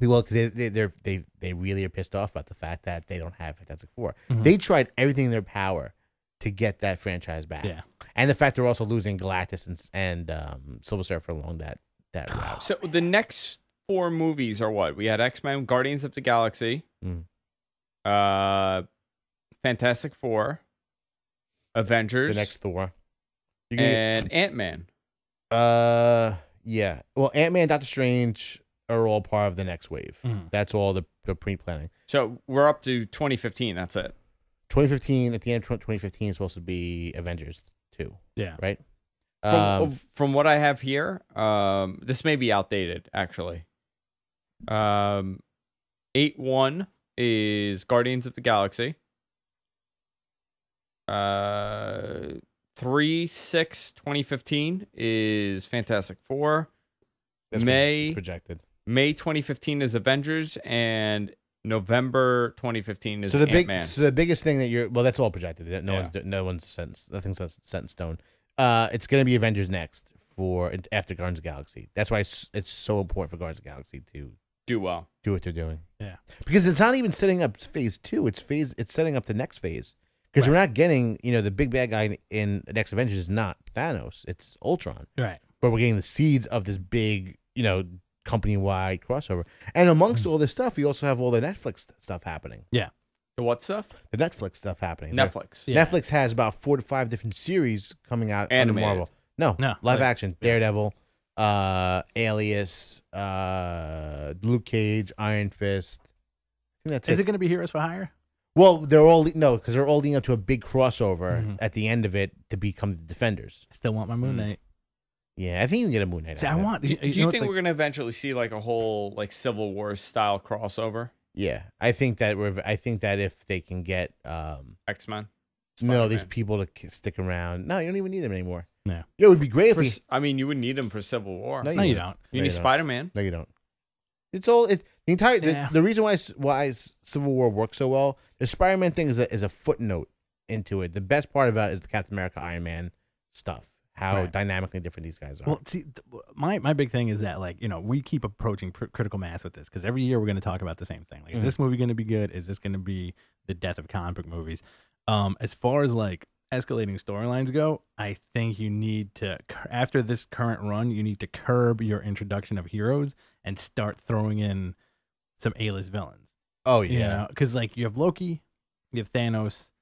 Well, because they, they they're they they really are pissed off about the fact that they don't have Fantastic 4 Mhm. They tried everything in their power to get that franchise back. Yeah. and the fact they're also losing Galactus and and um, Silver Surfer along that that [sighs] route. So the next four movies are what? We had X Men, Guardians of the Galaxy, Mm. uh, Fantastic Four, Avengers, The next Thor. You're gonna and Ant Man. uh, yeah. Well, Ant Man, Doctor Strange, are all part of the next wave. Mhm. That's all the, the pre planning. So we're up to 2015. That's it. 2015 at the end of 2015 is supposed to be Avengers 2, Yeah. right? From, Um, from what I have here, um, this may be outdated actually. Um, eight one is Guardians of the Galaxy. Uh, three six 2015 is Fantastic Four. that's what May- projected. May 2015 is Avengers, and November 2015 is So the Ant big, Man. so the biggest thing that you're well, that's all projected. That No Yeah. one's no one's set, in- nothing's set, set in stone. Uh, it's gonna be Avengers next for after Guardians of the Galaxy. That's why it's, it's so important for Guardians of the Galaxy to Do well. do what they're doing. Yeah. because it's not even setting up phase two. It's phase. It's setting up the next phase. Because we're not getting, you know, the big bad guy in the next Avengers is not Thanos. It's Ultron. Right. But we're getting the seeds of this big, you know, company wide crossover. And amongst Mm. all this stuff, we also have all the Netflix stuff happening. Yeah. The what stuff? The Netflix stuff happening. Netflix. Yeah. Netflix has about four to five different series coming out under Animated. Marvel. No, No, live like- action. Daredevil, uh, Alias, uh, Luke Cage, Iron Fist. I think that's Is it. it going to be Heroes for Hire? Well, they're all no, because they're all leading up to a big crossover Mhm. at the end of it to become the Defenders. I still want my Moon Mm. Knight. Yeah, I think you can get a Moon Knight. See, I want. Do, you- do you you, know think like- we're gonna eventually see like a whole like Civil War style crossover? Yeah, I think that we're. I think that if they can get um, X Men. no, these people to stick around. No, you don't even need them anymore. No. Yeah, it would be great if For, we. s- I mean, you would need them for Civil War. No, you, No, you wouldn't. don't. No, need. Spider Man. No, you don't. It's all it. The entire Yeah. the, the reason why s- why s- Civil War works so well. The Spider Man thing is a is a footnote into it. The best part about it is the Captain America Iron Man stuff. How Right. dynamically different these guys are. Well, see, th- my my big thing is that like you know we keep approaching pr- critical mass with this because every year we're going to talk about the same thing. Like, is Mhm. this movie going to be good? Is this going to be the death of comic book movies? Um, as far as like escalating storylines go, I think you need to after this current run, you need to curb your introduction of heroes and start throwing in some A-list villains. oh You yeah, know, because like you have Loki, you have Thanos,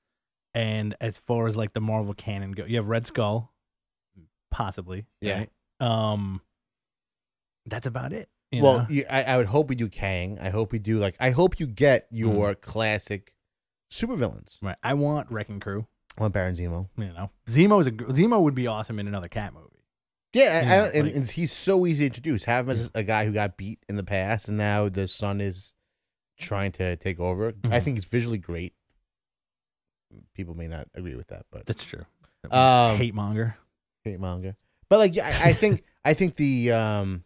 and as far as like the Marvel canon go, you have Red Skull, possibly. Yeah. right? Um, that's about it. you well, you, I, I would hope we do Kang. I hope we do like. I hope you get your Mm. classic supervillains. right. I want Wrecking Crew. I want Baron Zemo. You know, Zemo is a Zemo would be awesome in another cat movie. Yeah, I, I don't, and, like- and he's so easy to introduce. Have him as a guy who got beat in the past, and now the son is trying to take over. I Mhm. think it's visually great. People may not agree with that, but That's true. Um, Hate monger. Manga. But like, yeah, I, I think [laughs] I think the um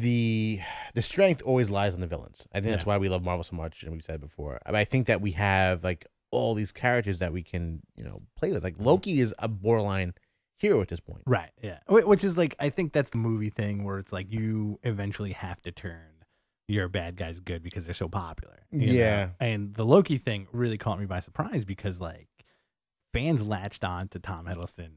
the the strength always lies on the villains. I think that's Yeah. why we love Marvel so much, and we've said before. I, mean, I think that we have like all these characters that we can you know play with. Like Loki is a borderline hero at this point. Right. Yeah. Wh- Which is like I think that's the movie thing where it's like you eventually have to turn your bad guys good because they're so popular. you know? Yeah. And the Loki thing really caught me by surprise because like fans latched on to Tom Hiddleston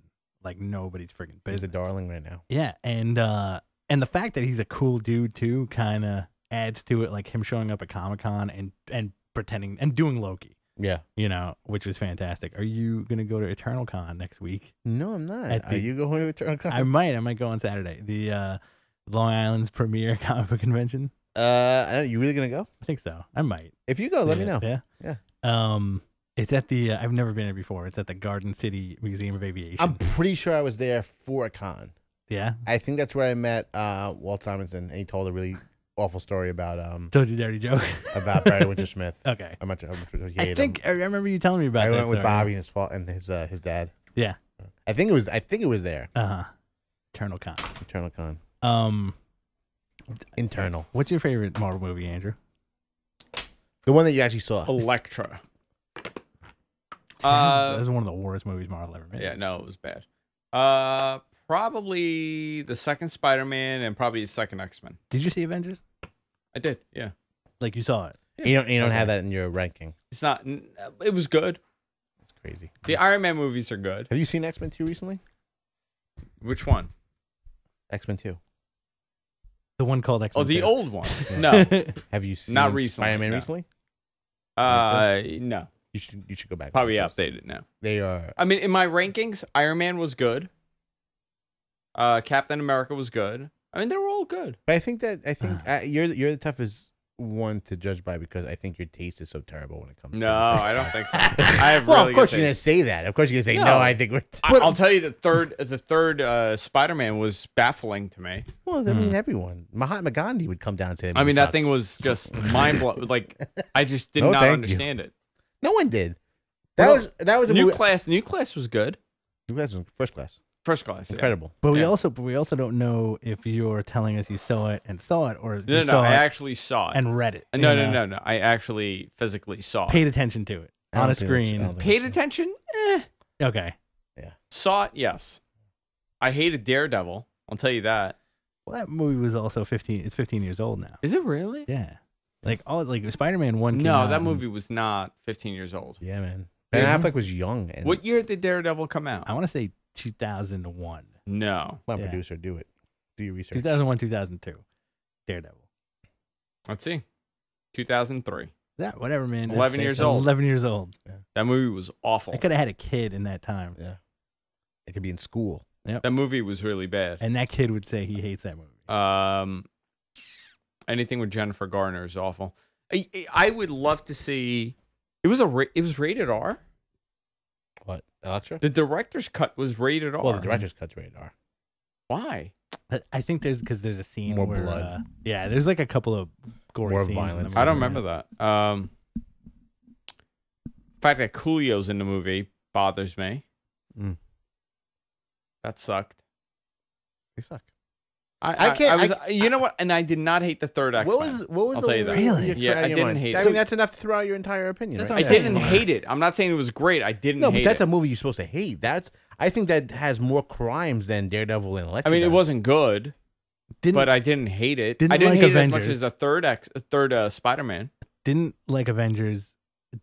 like nobody's freaking business. He's a darling right now. Yeah, and uh and the fact that he's a cool dude too kind of adds to it like him showing up at Comic-Con and and pretending and doing Loki, Yeah. you know, which was fantastic. Are you going to go to Eternal Con next week? No, I'm not. At Are you going to Eternal Con? I might. I might go on Saturday. The uh, Long Island's premier [laughs] comic book convention. Uh, you really gonna go? I think so. I might. If you go, let me know. Yeah. Yeah. Um, it's at the. Uh, I've never been there before. It's at the Garden City Museum of Aviation. I'm pretty sure I was there for a con. yeah. I think that's where I met uh, Walt Simonson, and he told a really awful story about um Told you dirty joke. [laughs] about Barry [laughs] Windsor-Smith. okay. I'm not sure. I'm not sure he I think him. I remember you telling me about. I that went with story. Bobby and his fa- and his uh, his dad. Yeah. I think it was. I think it was there. Uh huh. Eternal Con. Eternal Con. Um, Internal. what's your favorite Marvel movie, Andrew? The one that you actually saw. Elektra. That Uh, was one of the worst movies Marvel ever made. yeah, no, it was bad. Uh, probably the second Spider Man and probably the second X Men. Did you see Avengers? I did. Yeah. Like you saw it? You don't. You don't have that in your ranking. It's not. It was good. It's crazy. The Iron Man movies are good. Have you seen X Men Two recently? Which one? X Men Two. The one called X. -Men oh, the old one. [laughs] No. Have you seen Not recently, Spider Man no. recently? Uh, no. You should. You should go back. Probably and updated now. They are. I mean, in my rankings, Iron Man was good. Uh, Captain America was good. I mean, they were all good. But I think that I think [sighs] uh, you're you're the toughest one to judge by because I think your taste is so terrible when it comes. No, to this I don't think so. I [laughs] have well, really of course good you're gonna say that. Of course you're gonna say no. No. I think we're. I, I'll tell you the third the third uh, Spider-Man was baffling to me. well, I mean, everyone. Mahatma Gandhi would come down to. that I mean, movie that thing was just mind blowing. [laughs] Like I just did No, not thank you. understand it. No one did. That Well, was that was a New movie. class, new class was good. New class was first class. First class, yeah. Incredible. But we Yeah. also but we also don't know if you're telling us you saw it and saw it or you No, no, saw I it actually saw it. and read it. no, you no, no, no. I actually physically saw it. Paid attention to it on a think that's- I screen. Paid attention? Eh. Okay. Yeah. Saw it? Yes. I hated Daredevil. I'll tell you that. Well, that movie was also 15. It's 15 years old now. Is it really? Yeah. Like all like Spider-Man one. No, that in- movie was not 15 years old. Yeah, man. Ben Yeah. Affleck was young. And What year did Daredevil come out? I want to say 2001. No. Come on, Yeah. producer, do it. Do your research. 2001, 2002. Daredevil. Let's see. 2003. Yeah, whatever, man. 11 That's- years old. 11 years old. That movie was awful. I could have had a kid in that time, Yeah. It could be in school. That movie was really bad. and that kid would say he hates that movie. Um, anything with Jennifer Garner is awful. I, I would love to see. It was a ra- it was rated R. What? Elektra? The director's cut was rated R. Well, the director's cut's rated R. Why? I- I think there's because there's a scene More where, blood. uh, yeah, there's like a couple of gory More scenes. in violence. I don't movie. remember that. Um, the fact that Coolio's in the movie bothers me. Mm. That sucked. They suck. I, I I can't- I was, I- you know what? And I did not hate the third X What was what was I'll the tell you that. Really? you Yeah, I in didn't mind? hate I it. think that's enough to throw out your entire opinion, right? I what didn't hate it. I'm not saying it was great. I didn't No, hate but that's it. a movie you're supposed to hate. That's I think that has more crimes than Daredevil and Elektra. I mean, it wasn't good, Didn't but I didn't hate it. Didn't I didn't like hate it as much as the third X, third uh, Spider Man. didn't like Avengers.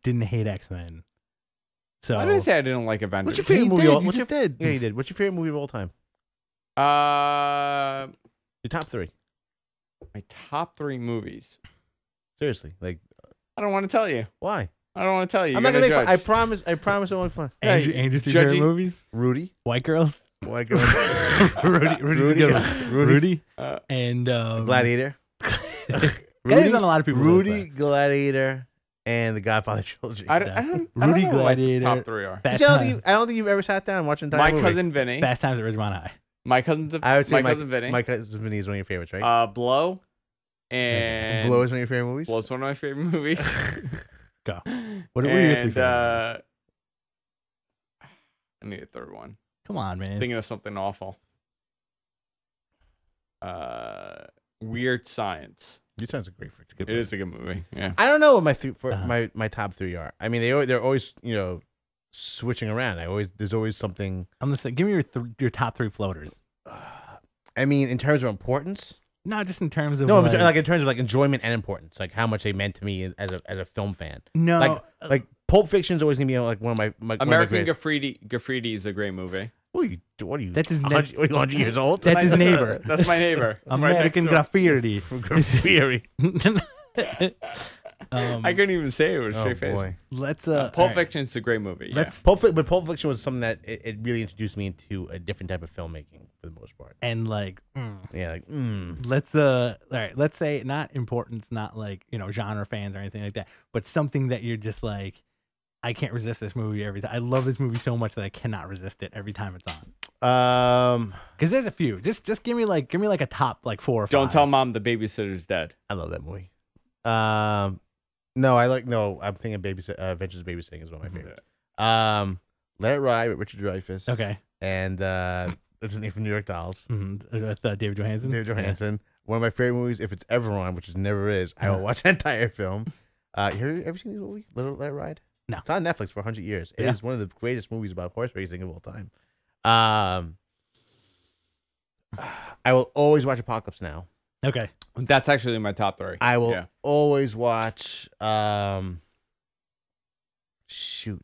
Didn't hate X Men. So I didn't say I didn't like Avengers. What's your favorite You movie? did, all- you what's just your, did. Yeah, you did. What's your favorite movie of all time? Uh, Your top three. my top three movies. Seriously, like I don't want to tell you. why? I don't want to tell you. I'm You're not gonna. gonna Make fun. I promise. I promise. I won't fun. Andrew, Hey, Andrew's three judging- favorite movies: Rudy. White Girls, White girl. [laughs] Rudy, Rudy's Rudy. a good one. Rudy, Uh, and um, Gladiator. [laughs] Gladiator's on a lot of people's list, Rudy, Gladiator, and the Godfather [laughs] trilogy. I don't, I don't, I don't know what my Gladiator. top three are. Fast, see, I, don't Time- think, I don't think you've ever sat down and watched an entire My movie. cousin Vinny. Fast Times at Ridgemont High. My cousin. I would say my, my, cousin Vinny. my cousin Vinny is one of your favorites, right? uh, Blow. And Blow is one of your favorite movies. Blow's one of my favorite movies. [laughs] Go. What, what are your three and, favorite uh, movies? I need a third one. Come on, man. Thinking of something awful. Uh, Weird Science. You sounds a great for It is a good movie. Yeah. I don't know what my th- for Uh-huh. my my top three are. I mean, they they're always you know switching around. I always there's always something. I'm gonna say, give me your th- your top three floaters. I mean, in terms of importance, Not just in terms of no, like, like in terms of like enjoyment and importance, like how much they meant to me as a as a film fan. no, like uh, like Pulp Fiction is always gonna be like one of my, my one of my American greatest- Graffiti. Graffiti is a great movie. What are you? What are you? That's his ne- 100, what are you, 100 years old. that's his neighbor. That's my neighbor. [laughs] right next American door. Graffiti. [laughs] Graffiti. [laughs] um, I couldn't even say it with a oh straight face. boy. let's uh, Uh, Pulp all right. Fiction is a great movie. Yeah. Let's Pulp, Fic- but Pulp Fiction was something that it, it really introduced me into a different type of filmmaking for the most part. and like mm, Yeah, like mm, let's uh all right let's say not importance not like you know genre fans or anything like that but something that you're just like i can't resist this movie every time i love this movie so much that i cannot resist it every time it's on um, because there's a few just just give me like give me like a top like four or Don't five. tell mom the babysitter's dead. I love that movie. Um, no, I like no. I'm thinking Babysit uh, Adventures of Babysitting is one of my favorites. Um, Let It Ride with Richard Dreyfuss. okay and uh, that's his name from New York Dolls. mm with uh, david johansen David Johansen. One of my favorite movies. If it's ever on, which is never is, I will watch [laughs] the entire film. Uh, you ever, ever seen this movie, Little Let It Ride? No. It's on Netflix for 100 years. It is Yeah. one of the greatest movies about horse racing of all time. Um, [sighs] I will always watch Apocalypse Now. okay That's actually my top three. I will Yeah. always watch. Um, shoot,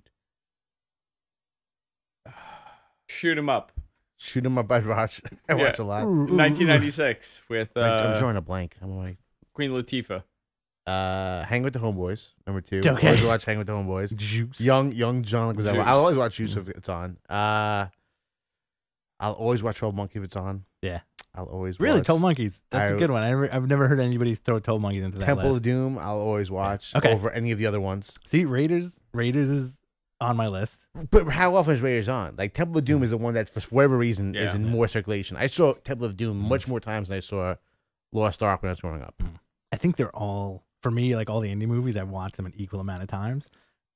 him up. Shoot him up. I watch. [laughs] I Yeah. watch a lot. Ooh, ooh, ooh. 1996 with I'm- I'm uh, drawing a blank. I'm like, Queen Latifah. uh, Hang with the Homeboys. Number two. Okay. Always watch Hang with the Homeboys. juice Young, young John Leguizamo. I'll always watch Juice if it's on. Uh, I'll always watch Twelve Monkey if it's on. Yeah. I'll always Really, watch. Twelve Monkeys. That's a I- good one. I never, I've never heard anybody throw Twelve Monkeys into that Temple list. of Doom. I'll always watch Okay. over any of the other ones. See, Raiders. Raiders is on my list. But how often is Raiders on? Like Temple of Doom hmm. is the one that, for whatever reason, is Yeah. in more circulation. I saw Temple of Doom hmm. much more times than I saw Lost Ark when I was growing up. Hmm. I think they're all for me like all the indie movies. I've watched them an equal amount of times,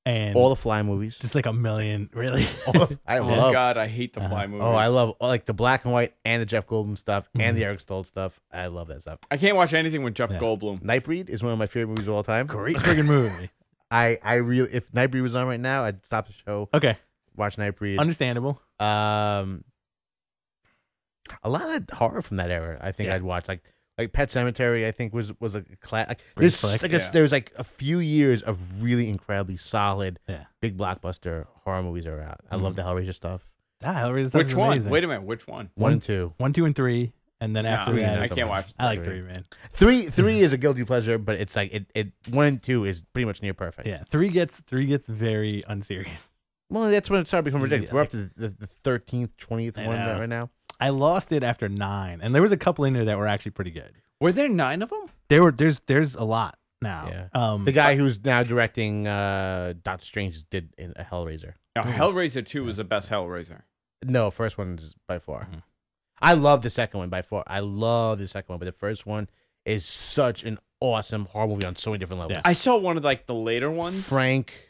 and All the Fly movies. just like a million. Really, All [laughs] of- I Oh [laughs] love. God, I hate the Uh-huh. Fly movies. Oh, I love like the black and white and the Jeff Goldblum stuff and the Eric Stoltz stuff. I love that stuff. I can't watch anything with Jeff Yeah. Goldblum. Nightbreed is one of my favorite movies of all time. great [laughs] friggin' movie. I I really if Nightbreed was on right now, I'd stop the show, Okay, watch Nightbreed. understandable. Um, a lot of horror from that era. I think Yeah. I'd watch like like Pet Sematary. I think was was a class. Like, Great there's flick. like a, Yeah. there's like a few years of really incredibly solid, Yeah. big blockbuster horror movies are out. I love Mhm. the Hellraiser stuff. Ah, Hellraiser stuff Which is one? amazing. Wait a minute. Which one? One and. One, two, and three, and then after I that, I can't watch. I like three, man. Three three is a guilty pleasure, but it's like it, it one and two is pretty much near perfect. Yeah, three gets three gets very unserious. Well, that's when it started becoming ridiculous. Yeah. We're up to the the thirteenth, twentieth one right now. I lost it after nine, and there was a couple in there that were actually pretty good. Were there nine of them? There were there's there's a lot now. Yeah. Um, The guy who's now directing uh, Doctor Strange did in a Hellraiser. No, Hellraiser Two was the best Hellraiser. No, first one is by far. Mhm. I love the second one by far. I love the second one, but the first one is such an awesome horror movie on so many different levels. Yeah. I saw one of like the later ones. Frank,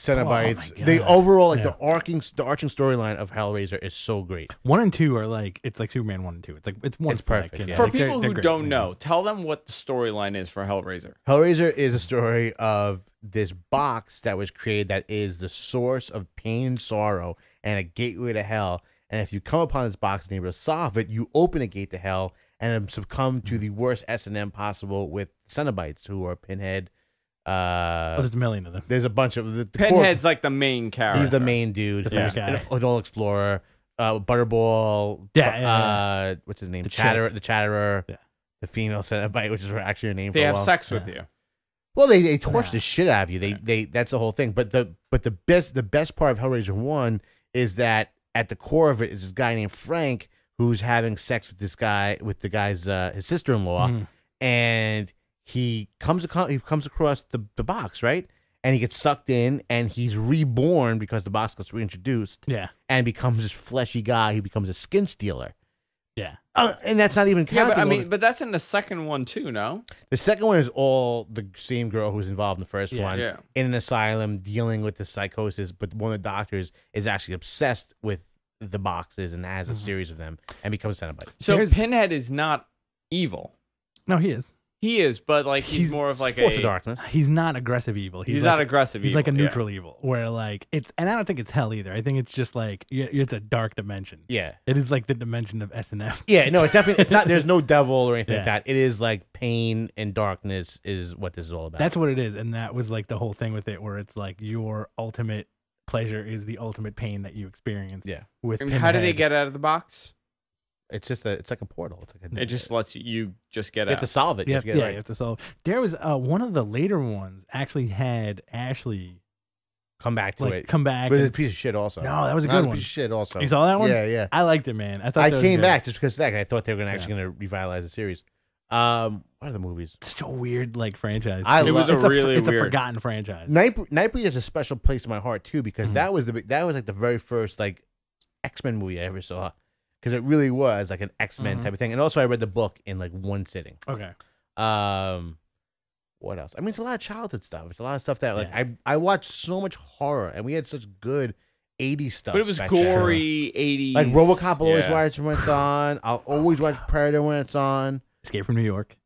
the Cenobites, my the overall like Yeah. the arcing the arching storyline of Hellraiser is so great. one and two are like it's like Superman one and two. It's like it's one It's perfect, you yeah. For like, they're- people they're who don't Mhm. know, tell them what the storyline is for Hellraiser. Hellraiser is a story of this box that was created that is the source of pain and sorrow and a gateway to hell. And if you come upon this box and you're able to solve it, you open a gate to hell and succumb to the worst S and M possible with Cenobites, who are Pinhead. Oh, Uh, there's a million of them. there's a bunch of the, the core- Pinhead's like the main character. He's the main dude. The Yeah. first guy. An adult explorer. Uh, Butterball. Yeah, yeah, uh, what's his name? The Chatterer. The Chatterer. Yeah. The female Cenobite, which is actually her name. They for a have while. sex with Yeah. you. Well, they, they torch Yeah. the shit out of you. They Yeah. they that's the whole thing. But the but the best the best part of Hellraiser one is that at the core of it is this guy named Frank who's having sex with this guy with the guy's uh, his sister in law, Mhm. and he comes aco- he comes across the the box right, and he gets sucked in, and he's reborn because the box gets reintroduced, Yeah, and becomes this fleshy guy who becomes a skin stealer. yeah. Uh, and that's not even Yeah, but I mean, but that's in the second one too, no? the second one is all the same girl who's involved in the first Yeah. one. Yeah. in an asylum dealing with the psychosis, but one of the doctors is actually obsessed with the boxes and has a Mhm. series of them and becomes a Cenobite. So There's- Pinhead is not evil. No, he is. He is, but like he's, He's more of like Force a. of darkness. He's not aggressive evil. He's, He's, not aggressive. He's like a evil, yeah. neutral evil, where like it's, and I don't think it's hell either. I think it's just like it's a dark dimension. Yeah. It is like the dimension of S and M. Yeah, no, it's definitely it's not there's no [laughs] devil or anything like that. It is like pain and darkness is what this is all about. That's what it is, and that was like the whole thing with it, where it's like your ultimate pleasure is the ultimate pain that you experience. Yeah. With I mean, how do they get out of the box? It's just a it's like a portal. It's like a It just lets you just get you have to solve it. You You have, have to get yeah, right. you have to solve. There was uh, one of the later ones actually had Ashley Come back to like it. come back. But it's a piece of shit also. No, that was a That good was one. piece of shit also. You saw that one? Yeah, yeah. I liked it, man. I thought I that came good. back just because of that. I thought they were gonna actually gonna revitalize the series. Um, what are the movies? Such a weird like franchise. I too. It was a it's really it's weird- a forgotten franchise. Night Nightbreed has a special place in my heart too because Mhm. that was the that was like the very first like X Men movie I ever saw because it really was like an X Men Mhm. type of thing. And also I read the book in like one sitting. Okay. Um, what else? I mean, it's a lot of childhood stuff. It's a lot of stuff that like Yeah. I I watched so much horror and we had such good '80s stuff. but it was back then. gory, 80s. Like RoboCop, I'll always Yeah. watch when it's on. I'll always watch Predator when it's on. Escape from New York.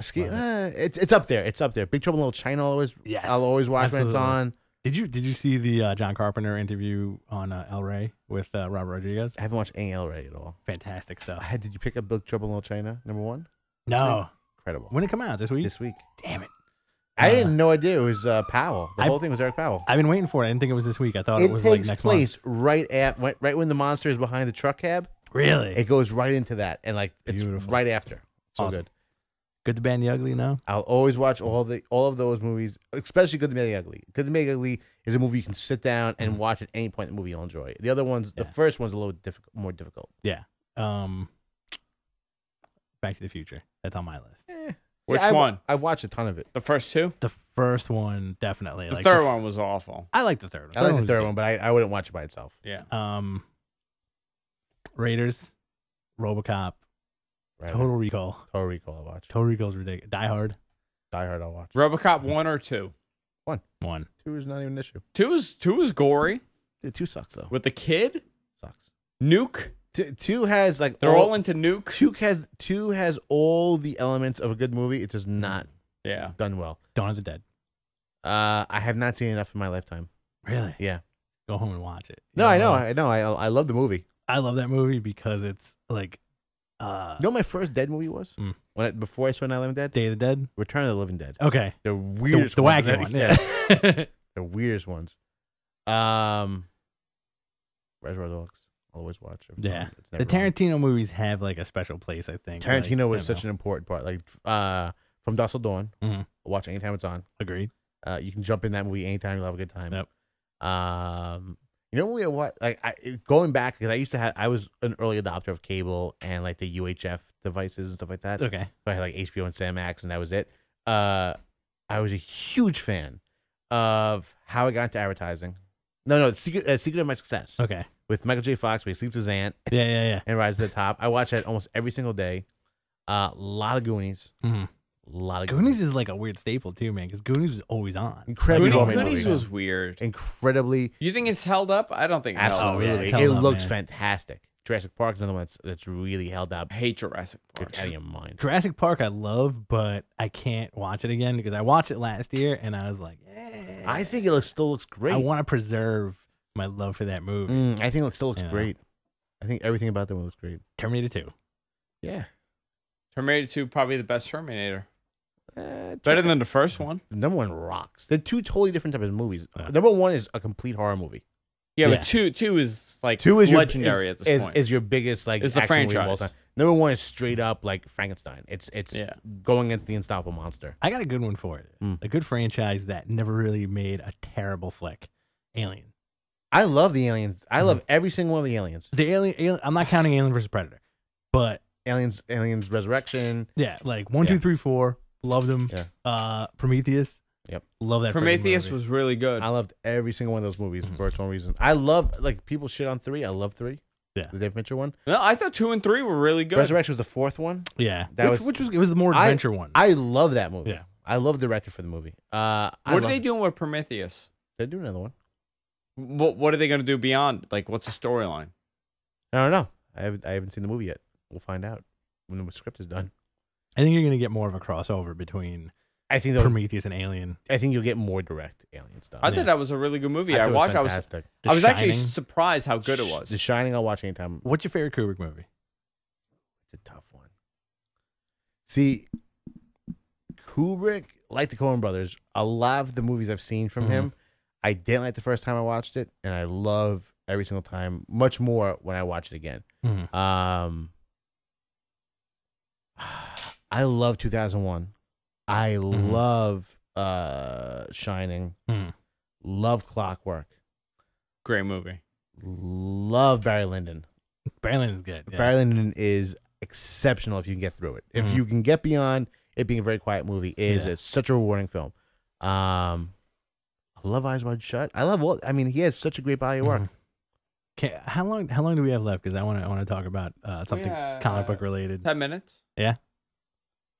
Escape, Love it. uh, it's it's up there. It's up there. Big Trouble in Little China. I'll always Yes. I'll always watch when it's absolutely. on. Did you did you see the uh, John Carpenter interview on uh, El Rey with uh, Robert Rodriguez? I haven't watched any El Rey at all. Fantastic I stuff. had, did you pick up Big Trouble in Little China number one? No, Incredible. when it come out this week? This week. Damn it! I Uh, didn't no idea it was uh, Powell. The I- whole thing was Eric Powell. I've been waiting for it. I didn't think it was this week. I thought it, it was like takes next place right at right, right when the monster is behind the truck cab. Really? It goes right into that, and like it's Beautiful. right after. So Awesome. good. Good, the bad, and the ugly. No. I'll always watch all the all of those movies, especially Good, the Bad, the Ugly. Good, the Bad, the Ugly is a movie you can sit down and watch at any point in the movie. You'll enjoy. The other ones, the Mm-hmm. First one's a little difficult, more difficult. Yeah. Um, Back to the Future. That's on my list. Eh. Which Yeah, I've- one? I've watched a ton of it. The first two. The first one definitely. The like third f- one was awful. I like the third one. I like the was third good. one, but I, I wouldn't watch it by itself. Yeah. Um, Raiders, RoboCop, Right? Total Recall. Total Recall. I watch. Total Recall's ridiculous. Die Hard, Die Hard. I'll watch. RoboCop one or two. one. One. Two is not even an issue. Two is two is gory Dude, two sucks though. with the kid. Sucks. Nuke. Two, two has like They're all into Nuke. Two has two has all the elements of a good movie. It does not Yeah. done well. Dawn of the Dead. Uh, I have not seen enough in my lifetime. Really? Yeah. Go home and watch it. No, I know. I know. I I love the movie. I love that movie because it's like, uh, You know what my first Dead movie was? Mm. When I, before I saw Night of the Living Dead? Day of the Dead. Return of the Living Dead. Okay. The The, weirdest the ones. wacky one. [laughs] Yeah. the weirdest ones. Um, Reservoir Dogs. Always watch. Every Yeah. time. It's the never wrong. Tarantino movies have like a special place. I think. like, Tarantino was I such don't an important part. Like uh, from Dusk Till Dawn. know. Mhm. Watch anytime it's on. Agreed. Uh, you can jump in that movie anytime. You'll have a good time. Yep. Um, you know what? What like I going back because I used to have I was an early adopter of cable and like the UHF devices and stuff like that. Okay. So I had like HBO and Cinemax, and that was it. Uh, I was a huge fan of how I got into advertising. No, no, Secret, uh, Secret of My Success Okay. with Michael J. Fox, where he sleeps his aunt Yeah. Yeah. Yeah. and rises to the top. I watch that almost every single day. A uh, lot of Goonies. Mhm. A lot of Goonies is like a weird staple too, man. Because Goonies was always on. Incredibly Goonies, well Goonies was weird. incredibly, You think it's held up? I don't think it's held up. Oh, yeah, absolutely. it up, looks man. fantastic. Jurassic Park is another one that's, that's really held up. I hate Jurassic Get Park. out of your mind. Jurassic Park, I love, but I can't watch it again because I watched it last year and I was like, eh. I think it looks, still looks great. I want to preserve my love for that movie. Mm, I think it still looks Yeah. great. I think everything about that one looks great. Terminator 2. Yeah. Terminator 2 probably the best Terminator. Uh, Better than the first one. number one rocks. They're two totally different types of movies. Yeah. Number one is a complete horror movie. Yeah, Yeah. but two two is like Two is your- legendary is, at this is, point. Is your biggest like It's the action movie of all franchise. time. Number one is straight up like Frankenstein. It's it's Yeah. going against the unstoppable monster. I got a good one for it. Mm. A good franchise that never really made a terrible flick. Alien. I love the aliens. I Mm-hmm. love every single one of the aliens. The alien, alien I'm not counting Alien versus Predator, but Aliens, aliens, resurrection. yeah, like one, Yeah. three, four. Loved them. Yeah. Uh, Prometheus. Yep. Love that. Prometheus was really good. I loved every single one of those movies Mhm. for its own reason. I love like people shit on three. I love three. Yeah. the Dave Mitchell one. No, I thought two and three were really good. Resurrection was the fourth one. Yeah, That which, was- which was it was the more I- adventure one. I love that movie. Yeah. I love the director for the movie. Uh, I what are love- they doing with Prometheus? They do another one. What What are they going to do beyond? Like, what's the storyline? I don't know. I haven't I haven't seen the movie yet. We'll find out when the script is done. I think you're gonna get more of a crossover between I think they'll, Prometheus and Alien. I think you'll get more direct alien stuff. I Yeah. thought that was a really good movie. thought I, it was watched. I was fantastic. The I was actually Shining. surprised how good it was. The Shining. I'll watch anytime. What's your favorite Kubrick movie? It's a tough one. See, Kubrick, like the Coen Brothers, a lot of the movies I've seen from Mhm. him, I didn't like the first time I watched it, and I love every single time much more when I watch it again. Mhm. Um, I love 2001. I Mhm. love uh Shining. Mhm. Love Clockwork. Great movie. Love Barry Lyndon. Barry Lyndon is good. yeah. Barry Lyndon is exceptional if you can get through it. If Mhm. you can get beyond it being a very quiet movie, it is Yeah. it's such a rewarding film. Um, I love Eyes Wide Shut. I love all. I mean, he has such a great body of work. Okay, how long? How long do we have left? Because I want to. I want to talk about uh, something Yeah, comic uh, book related. Ten minutes.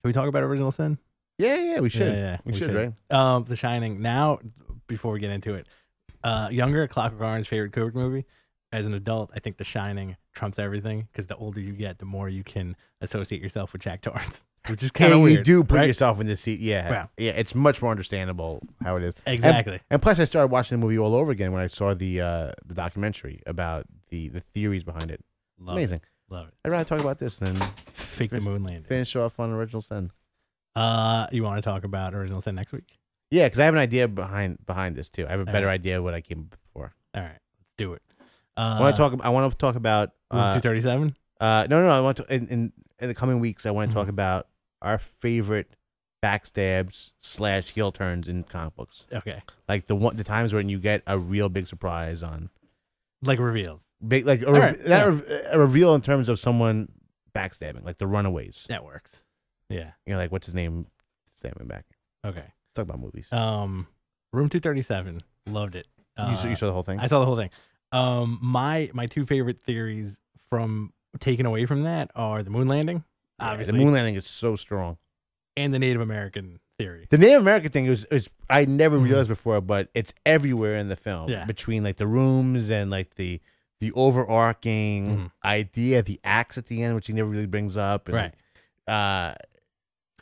Can we talk about Original Sin? Yeah, yeah, we should. Yeah, yeah, we, we should, should. right? Um, The Shining. Now, before we get into it, uh, younger Clockwork Orange favorite Kubrick movie. As an adult, I think The Shining trumps everything because the older you get, the more you can associate yourself with Jack Torrance, [laughs] which is kind of And weird. you do put right? yourself in the seat. Yeah, Yeah. yeah. It's much more understandable how it is. exactly. And plus, I started watching the movie all over again when I saw the uh, the documentary about the the theories behind it. Love Amazing. It. Love it. I'd rather talk about this than Fake the moon landing. finish off on Original Sin. Uh, you want to talk about Original Sin next week? Yeah, because I have an idea behind behind this too. I have a better Alright. idea of what I came up with before. All right, let's do it. Uh, I want to talk. I want to talk about. Uh, two thirty seven. uh, no, no, no. I want to in, in in the coming weeks. I want to talk Mhm. about our favorite backstabs slash heel turns in comic books. Okay, Like the one the times when you get a real big surprise on like reveals. Big like a, re- right, not a, a reveal in terms of someone backstabbing, like the Runaways. That works. Yeah. You know, like what's his name, stabbing back. Okay. Let's talk about movies. Um, Room Two Thirty Seven. Loved it. you, saw, you Uh, saw the whole thing. I saw the whole thing. Um, my my two favorite theories from taken away from that are the moon landing, Yeah, obviously, the moon landing is so strong. and the Native American theory. The Native American thing is, is I never Mhm. realized before, but it's everywhere in the film. Yeah. Between like the rooms and like the the overarching Mhm. idea, the axe at the end, which he never really brings up. And, Right. Uh,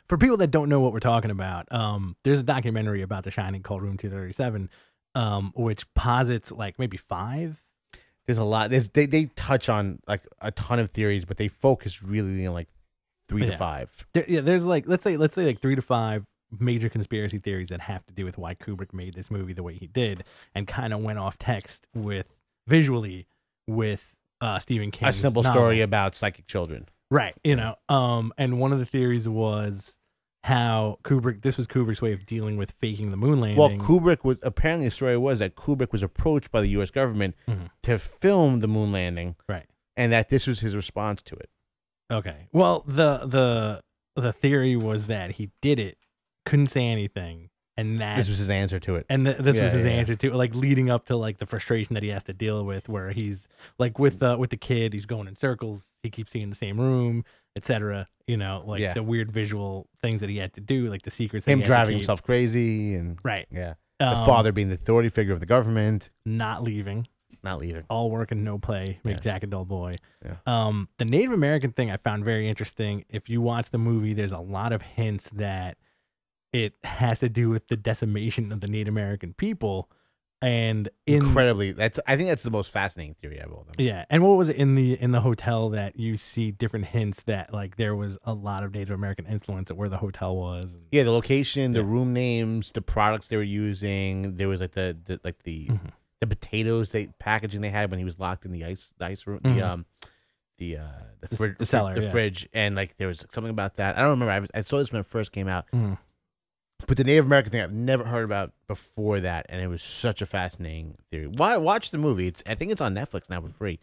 For people that don't know what we're talking about, um, there's a documentary about The Shining called Room Two Thirty Seven, um, which posits like maybe five. there's a lot. There's they they touch on like a ton of theories, but they focus really on like three Yeah. to five. There, yeah, there's like let's say let's say like three to five major conspiracy theories that have to do with why Kubrick made this movie the way he did, and kind of went off text with visually with uh, Stephen King. A simple story about psychic children. right? You know, um, and one of the theories was how Kubrick. This was Kubrick's way of dealing with faking the moon landing. Well, Kubrick was apparently the story was that Kubrick was approached by the U.S. government Mhm. to film the moon landing, Right. and that this was his response to it. Okay. Well, the the the theory was that he did it, couldn't say anything, and that This was his answer to it. and th- this Yeah, was his yeah, yeah. answer to like leading up to like the frustration that he has to deal with where he's like with uh with the kid he's going in circles he keeps seeing the same room etc you know like Yeah. the weird visual things that he had to do like the secrets Him he had to driving himself crazy, and right yeah, the Um, father being the authority figure of the government, not leaving not leaving. all work and no play make Yeah. jack a dull boy Yeah. um the native american thing i found very interesting if you watch the movie there's a lot of hints that it has to do with the decimation of the native american people and in Incredibly, that's I think that's the most fascinating theory of all of them. yeah and what was it in the in the hotel that you see different hints that like there was a lot of native american influence at where the hotel was and, Yeah, the location, the Yeah. room names, the products they were using. There was like the, the like the Mhm. the potatoes they packaging they had when he was locked in the ice the ice room Mhm. the um the uh the, The- fridge the cellar, the yeah. fridge and like there was something about that I don't remember I, was, I saw this when it first came out Mhm. But the Native American thing I've never heard about before that and it was such a fascinating theory. Why watch the movie. It's I think it's on Netflix now for free.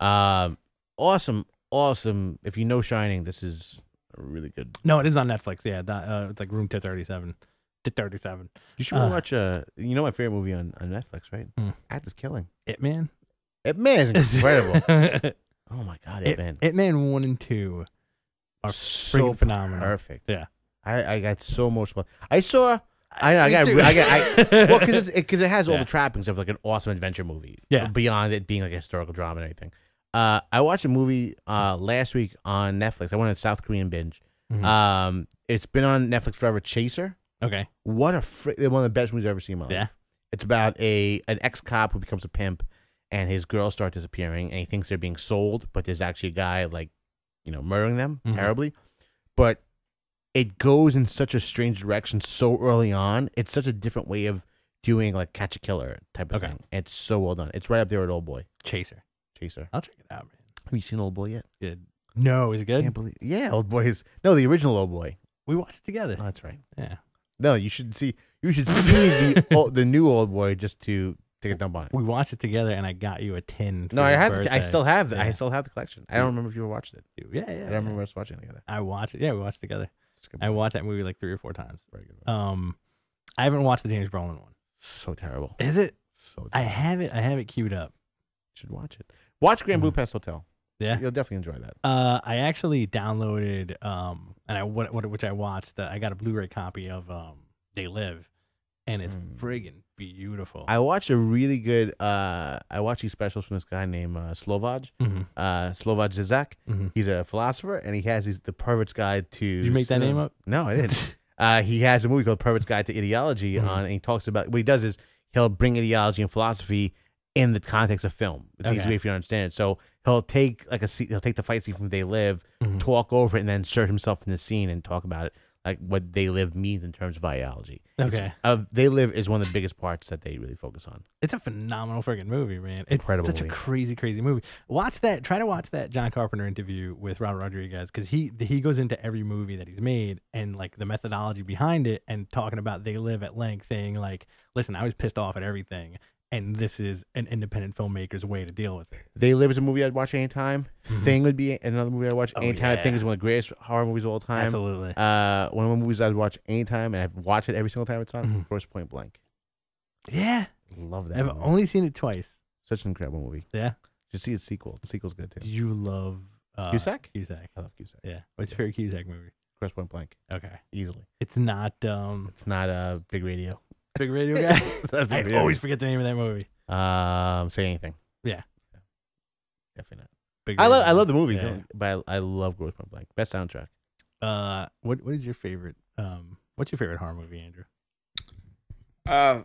Um awesome awesome. If you know Shining this is a really good no it is on netflix. Yeah that, uh, it's like room 237 237 you should Uh. watch uh you know my favorite movie on, on Netflix right? Hmm. Act of Killing. It man? It man is incredible. [laughs] Oh my god it, man. It man 1 and 2 are so phenomenal. perfect. Yeah. I, I got so emotional. I saw. I know. I got. I got. [laughs] I, well, because because it, has all Yeah. the trappings of like an awesome adventure movie. Yeah. Beyond it being like a historical drama and everything. Uh, I watched a movie uh last week on Netflix. I went on a South Korean binge. Mhm. Um, it's been on Netflix forever. Chaser. okay What a one of the best movies I've ever seen in my life. Yeah. It's about a an ex cop who becomes a pimp, and his girls start disappearing, and he thinks they're being sold, but there's actually a guy like, you know, murdering them Mhm. terribly. But it goes in such a strange direction so early on. It's such a different way of doing like catch a killer type of Okay. thing. It's so well done. It's right up there with Old Boy chaser Chaser. i'll check it out man Have you seen Old Boy yet? good no is it good Can't believe. Yeah, Old Boy is no the original Old Boy. we watched it together Oh, that's right. yeah No, you should see. You should see the [laughs] o- the new Old Boy just to take a dump on it. we watched it together and i got you a tin No, I have. I still have. The, I still have the collection. I don't remember if you ever watched it. yeah yeah I don't remember us watching it together. i watched it yeah we watched it together It's a good i watched that movie like three or four times Very good. movie. um i haven't watched the james brolin one so terrible. is it So terrible. i have it i have it queued up should watch it. Watch Grand Mhm. Budapest Hotel. yeah You'll definitely enjoy that. Uh, I actually downloaded um, and I what, what which I watched. Uh, I got a Blu-ray copy of um, They Live, and it's Mm. friggin' beautiful. I watched a really good. uh I watched these specials from this guy named uh, Slavoj. Mhm, Uh, Slavoj Zizek. mhm. He's a philosopher, and he has these the Pervert's Guide to. Did you make that name up? No, I didn't. [laughs] Uh, he has a movie called Pervert's Guide to Ideology Mhm. on, and he talks about what he does is he'll bring ideology and philosophy in the context of film. It's the easy Okay. way for you to understand it. So he'll take like a he'll take the fight scene from They Live, Mhm. talk over it, and then insert himself in the scene and talk about it, like what They Live means in terms of. It's- Okay. uh, they Live is one of the biggest parts that they really focus on. It's a phenomenal freaking movie, man. It's Incredible such movie. a crazy, crazy movie. Watch that. Try to watch that John Carpenter interview with Robert Rodriguez because he he goes into every movie that he's made and like the methodology behind it and talking about they live at length, saying like, listen, I was pissed off at everything, and this is an independent filmmaker's way to deal with it. They Live is a movie I'd watch anytime. Mhm. Thing would be another movie I'd watch Oh, anytime. I think is one of the greatest horror movies of all time. Absolutely. Uh, one of the movies I'd watch anytime, and I've watched it every single time it's on. Mhm. Grosse Pointe Blank. yeah, Love that. I've movie. only seen it twice. Such an incredible movie. Yeah. Should see its sequel. The sequel's good Do too. you love uh, Cusack? Cusack. I love Cusack. Yeah. What's your favorite Cusack movie? Grosse Pointe Blank, Okay. easily. It's not um It's not a big radio. Big Radio [laughs] Guy. It's not a I big radio. always forget the name of that movie. Um, say anything. Yeah. Definitely not. Big I love I love the movie, Yeah. but I, I love Grosse Pointe Blank. Best soundtrack. Uh, what what is your favorite? Um, what's your favorite horror movie, Andrew? Uh,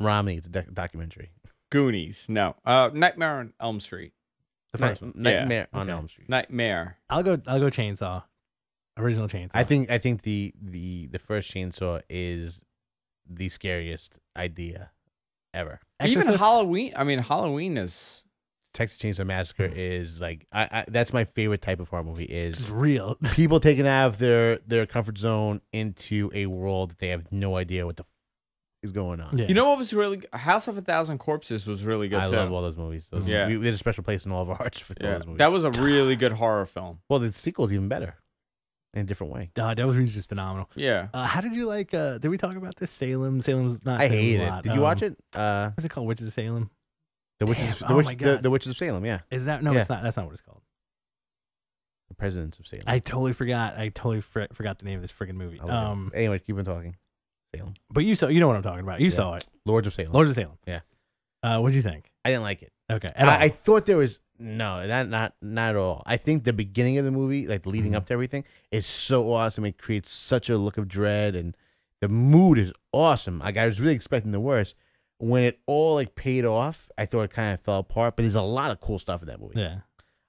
Romney. It's a documentary. Goonies. No. Uh, Nightmare on Elm Street. The first Night- one. Nightmare on Okay. Elm Street. Nightmare. I'll go. I'll go Chainsaw. Original Chainsaw. I think I think the the the first chainsaw is the scariest idea ever. Even Halloween. I mean, Halloween is. Texas Chainsaw Massacre is like I, I that's my favorite type of horror movie It's is real. [laughs] people taking out of their their comfort zone into a world that they have no idea what the f- is going on. Yeah. You know what was really? House of a Thousand Corpses was really good I too. love all those movies. Those, Yeah. we, there's a special place in all of our hearts for all yeah, those movies. that was a really good horror film. well, the sequel's even better in a different way. Uh, Devil's Reach is phenomenal. Yeah. Uh, how did you like? Uh, did we talk about this? Salem. Salem's not. I Salem's hate it. lot. Did you watch Um, it? Uh, What's it called? Witches of Salem. the witches, Damn, the, oh witch, my the, God. the witches of Salem. Yeah, Is that no? Yeah. It's not. That's not what it's called. the presidents of Salem. I totally forgot. I totally fr- forgot the name of this freaking movie. I'll it. Um, anyway, keep on talking. Salem, but you saw. You know what I'm talking about. You Yeah. saw it. Lords of Salem. Lords of Salem. Yeah. Uh, what do you think? I didn't like it. Okay. At. I, I thought there was no, not not not at all. I think the beginning of the movie, like leading Mhm. up to everything, is so awesome. It creates such a look of dread, and the mood is awesome. Like I was really expecting the worst. When it all like paid off, I thought it kind of fell apart. But there's a lot of cool stuff in that movie. yeah.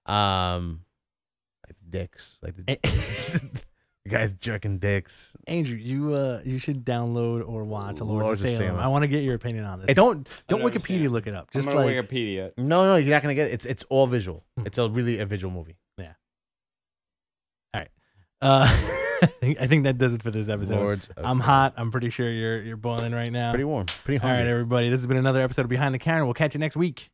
Um, like dicks, like the, [laughs] [laughs] the guys jerking dicks. Andrew, you uh, you should download or watch Lords, Lords of of Salem. Salem. I want to get your opinion on this. It's- don't don't don't Wikipedia understand. look it up. Just I'm like Wikipedia it. No, no, you're not gonna get it. It's it's all visual. Hmm. It's a really a visual movie. Yeah. All right. Uh, I [laughs] think I think that does it for this episode. Lords. of I'm Salem. hot. I'm pretty sure you're you're boiling right now. Pretty warm. Pretty All hungry. right, everybody. This has been another episode of Behind the Camera. We'll catch you next week.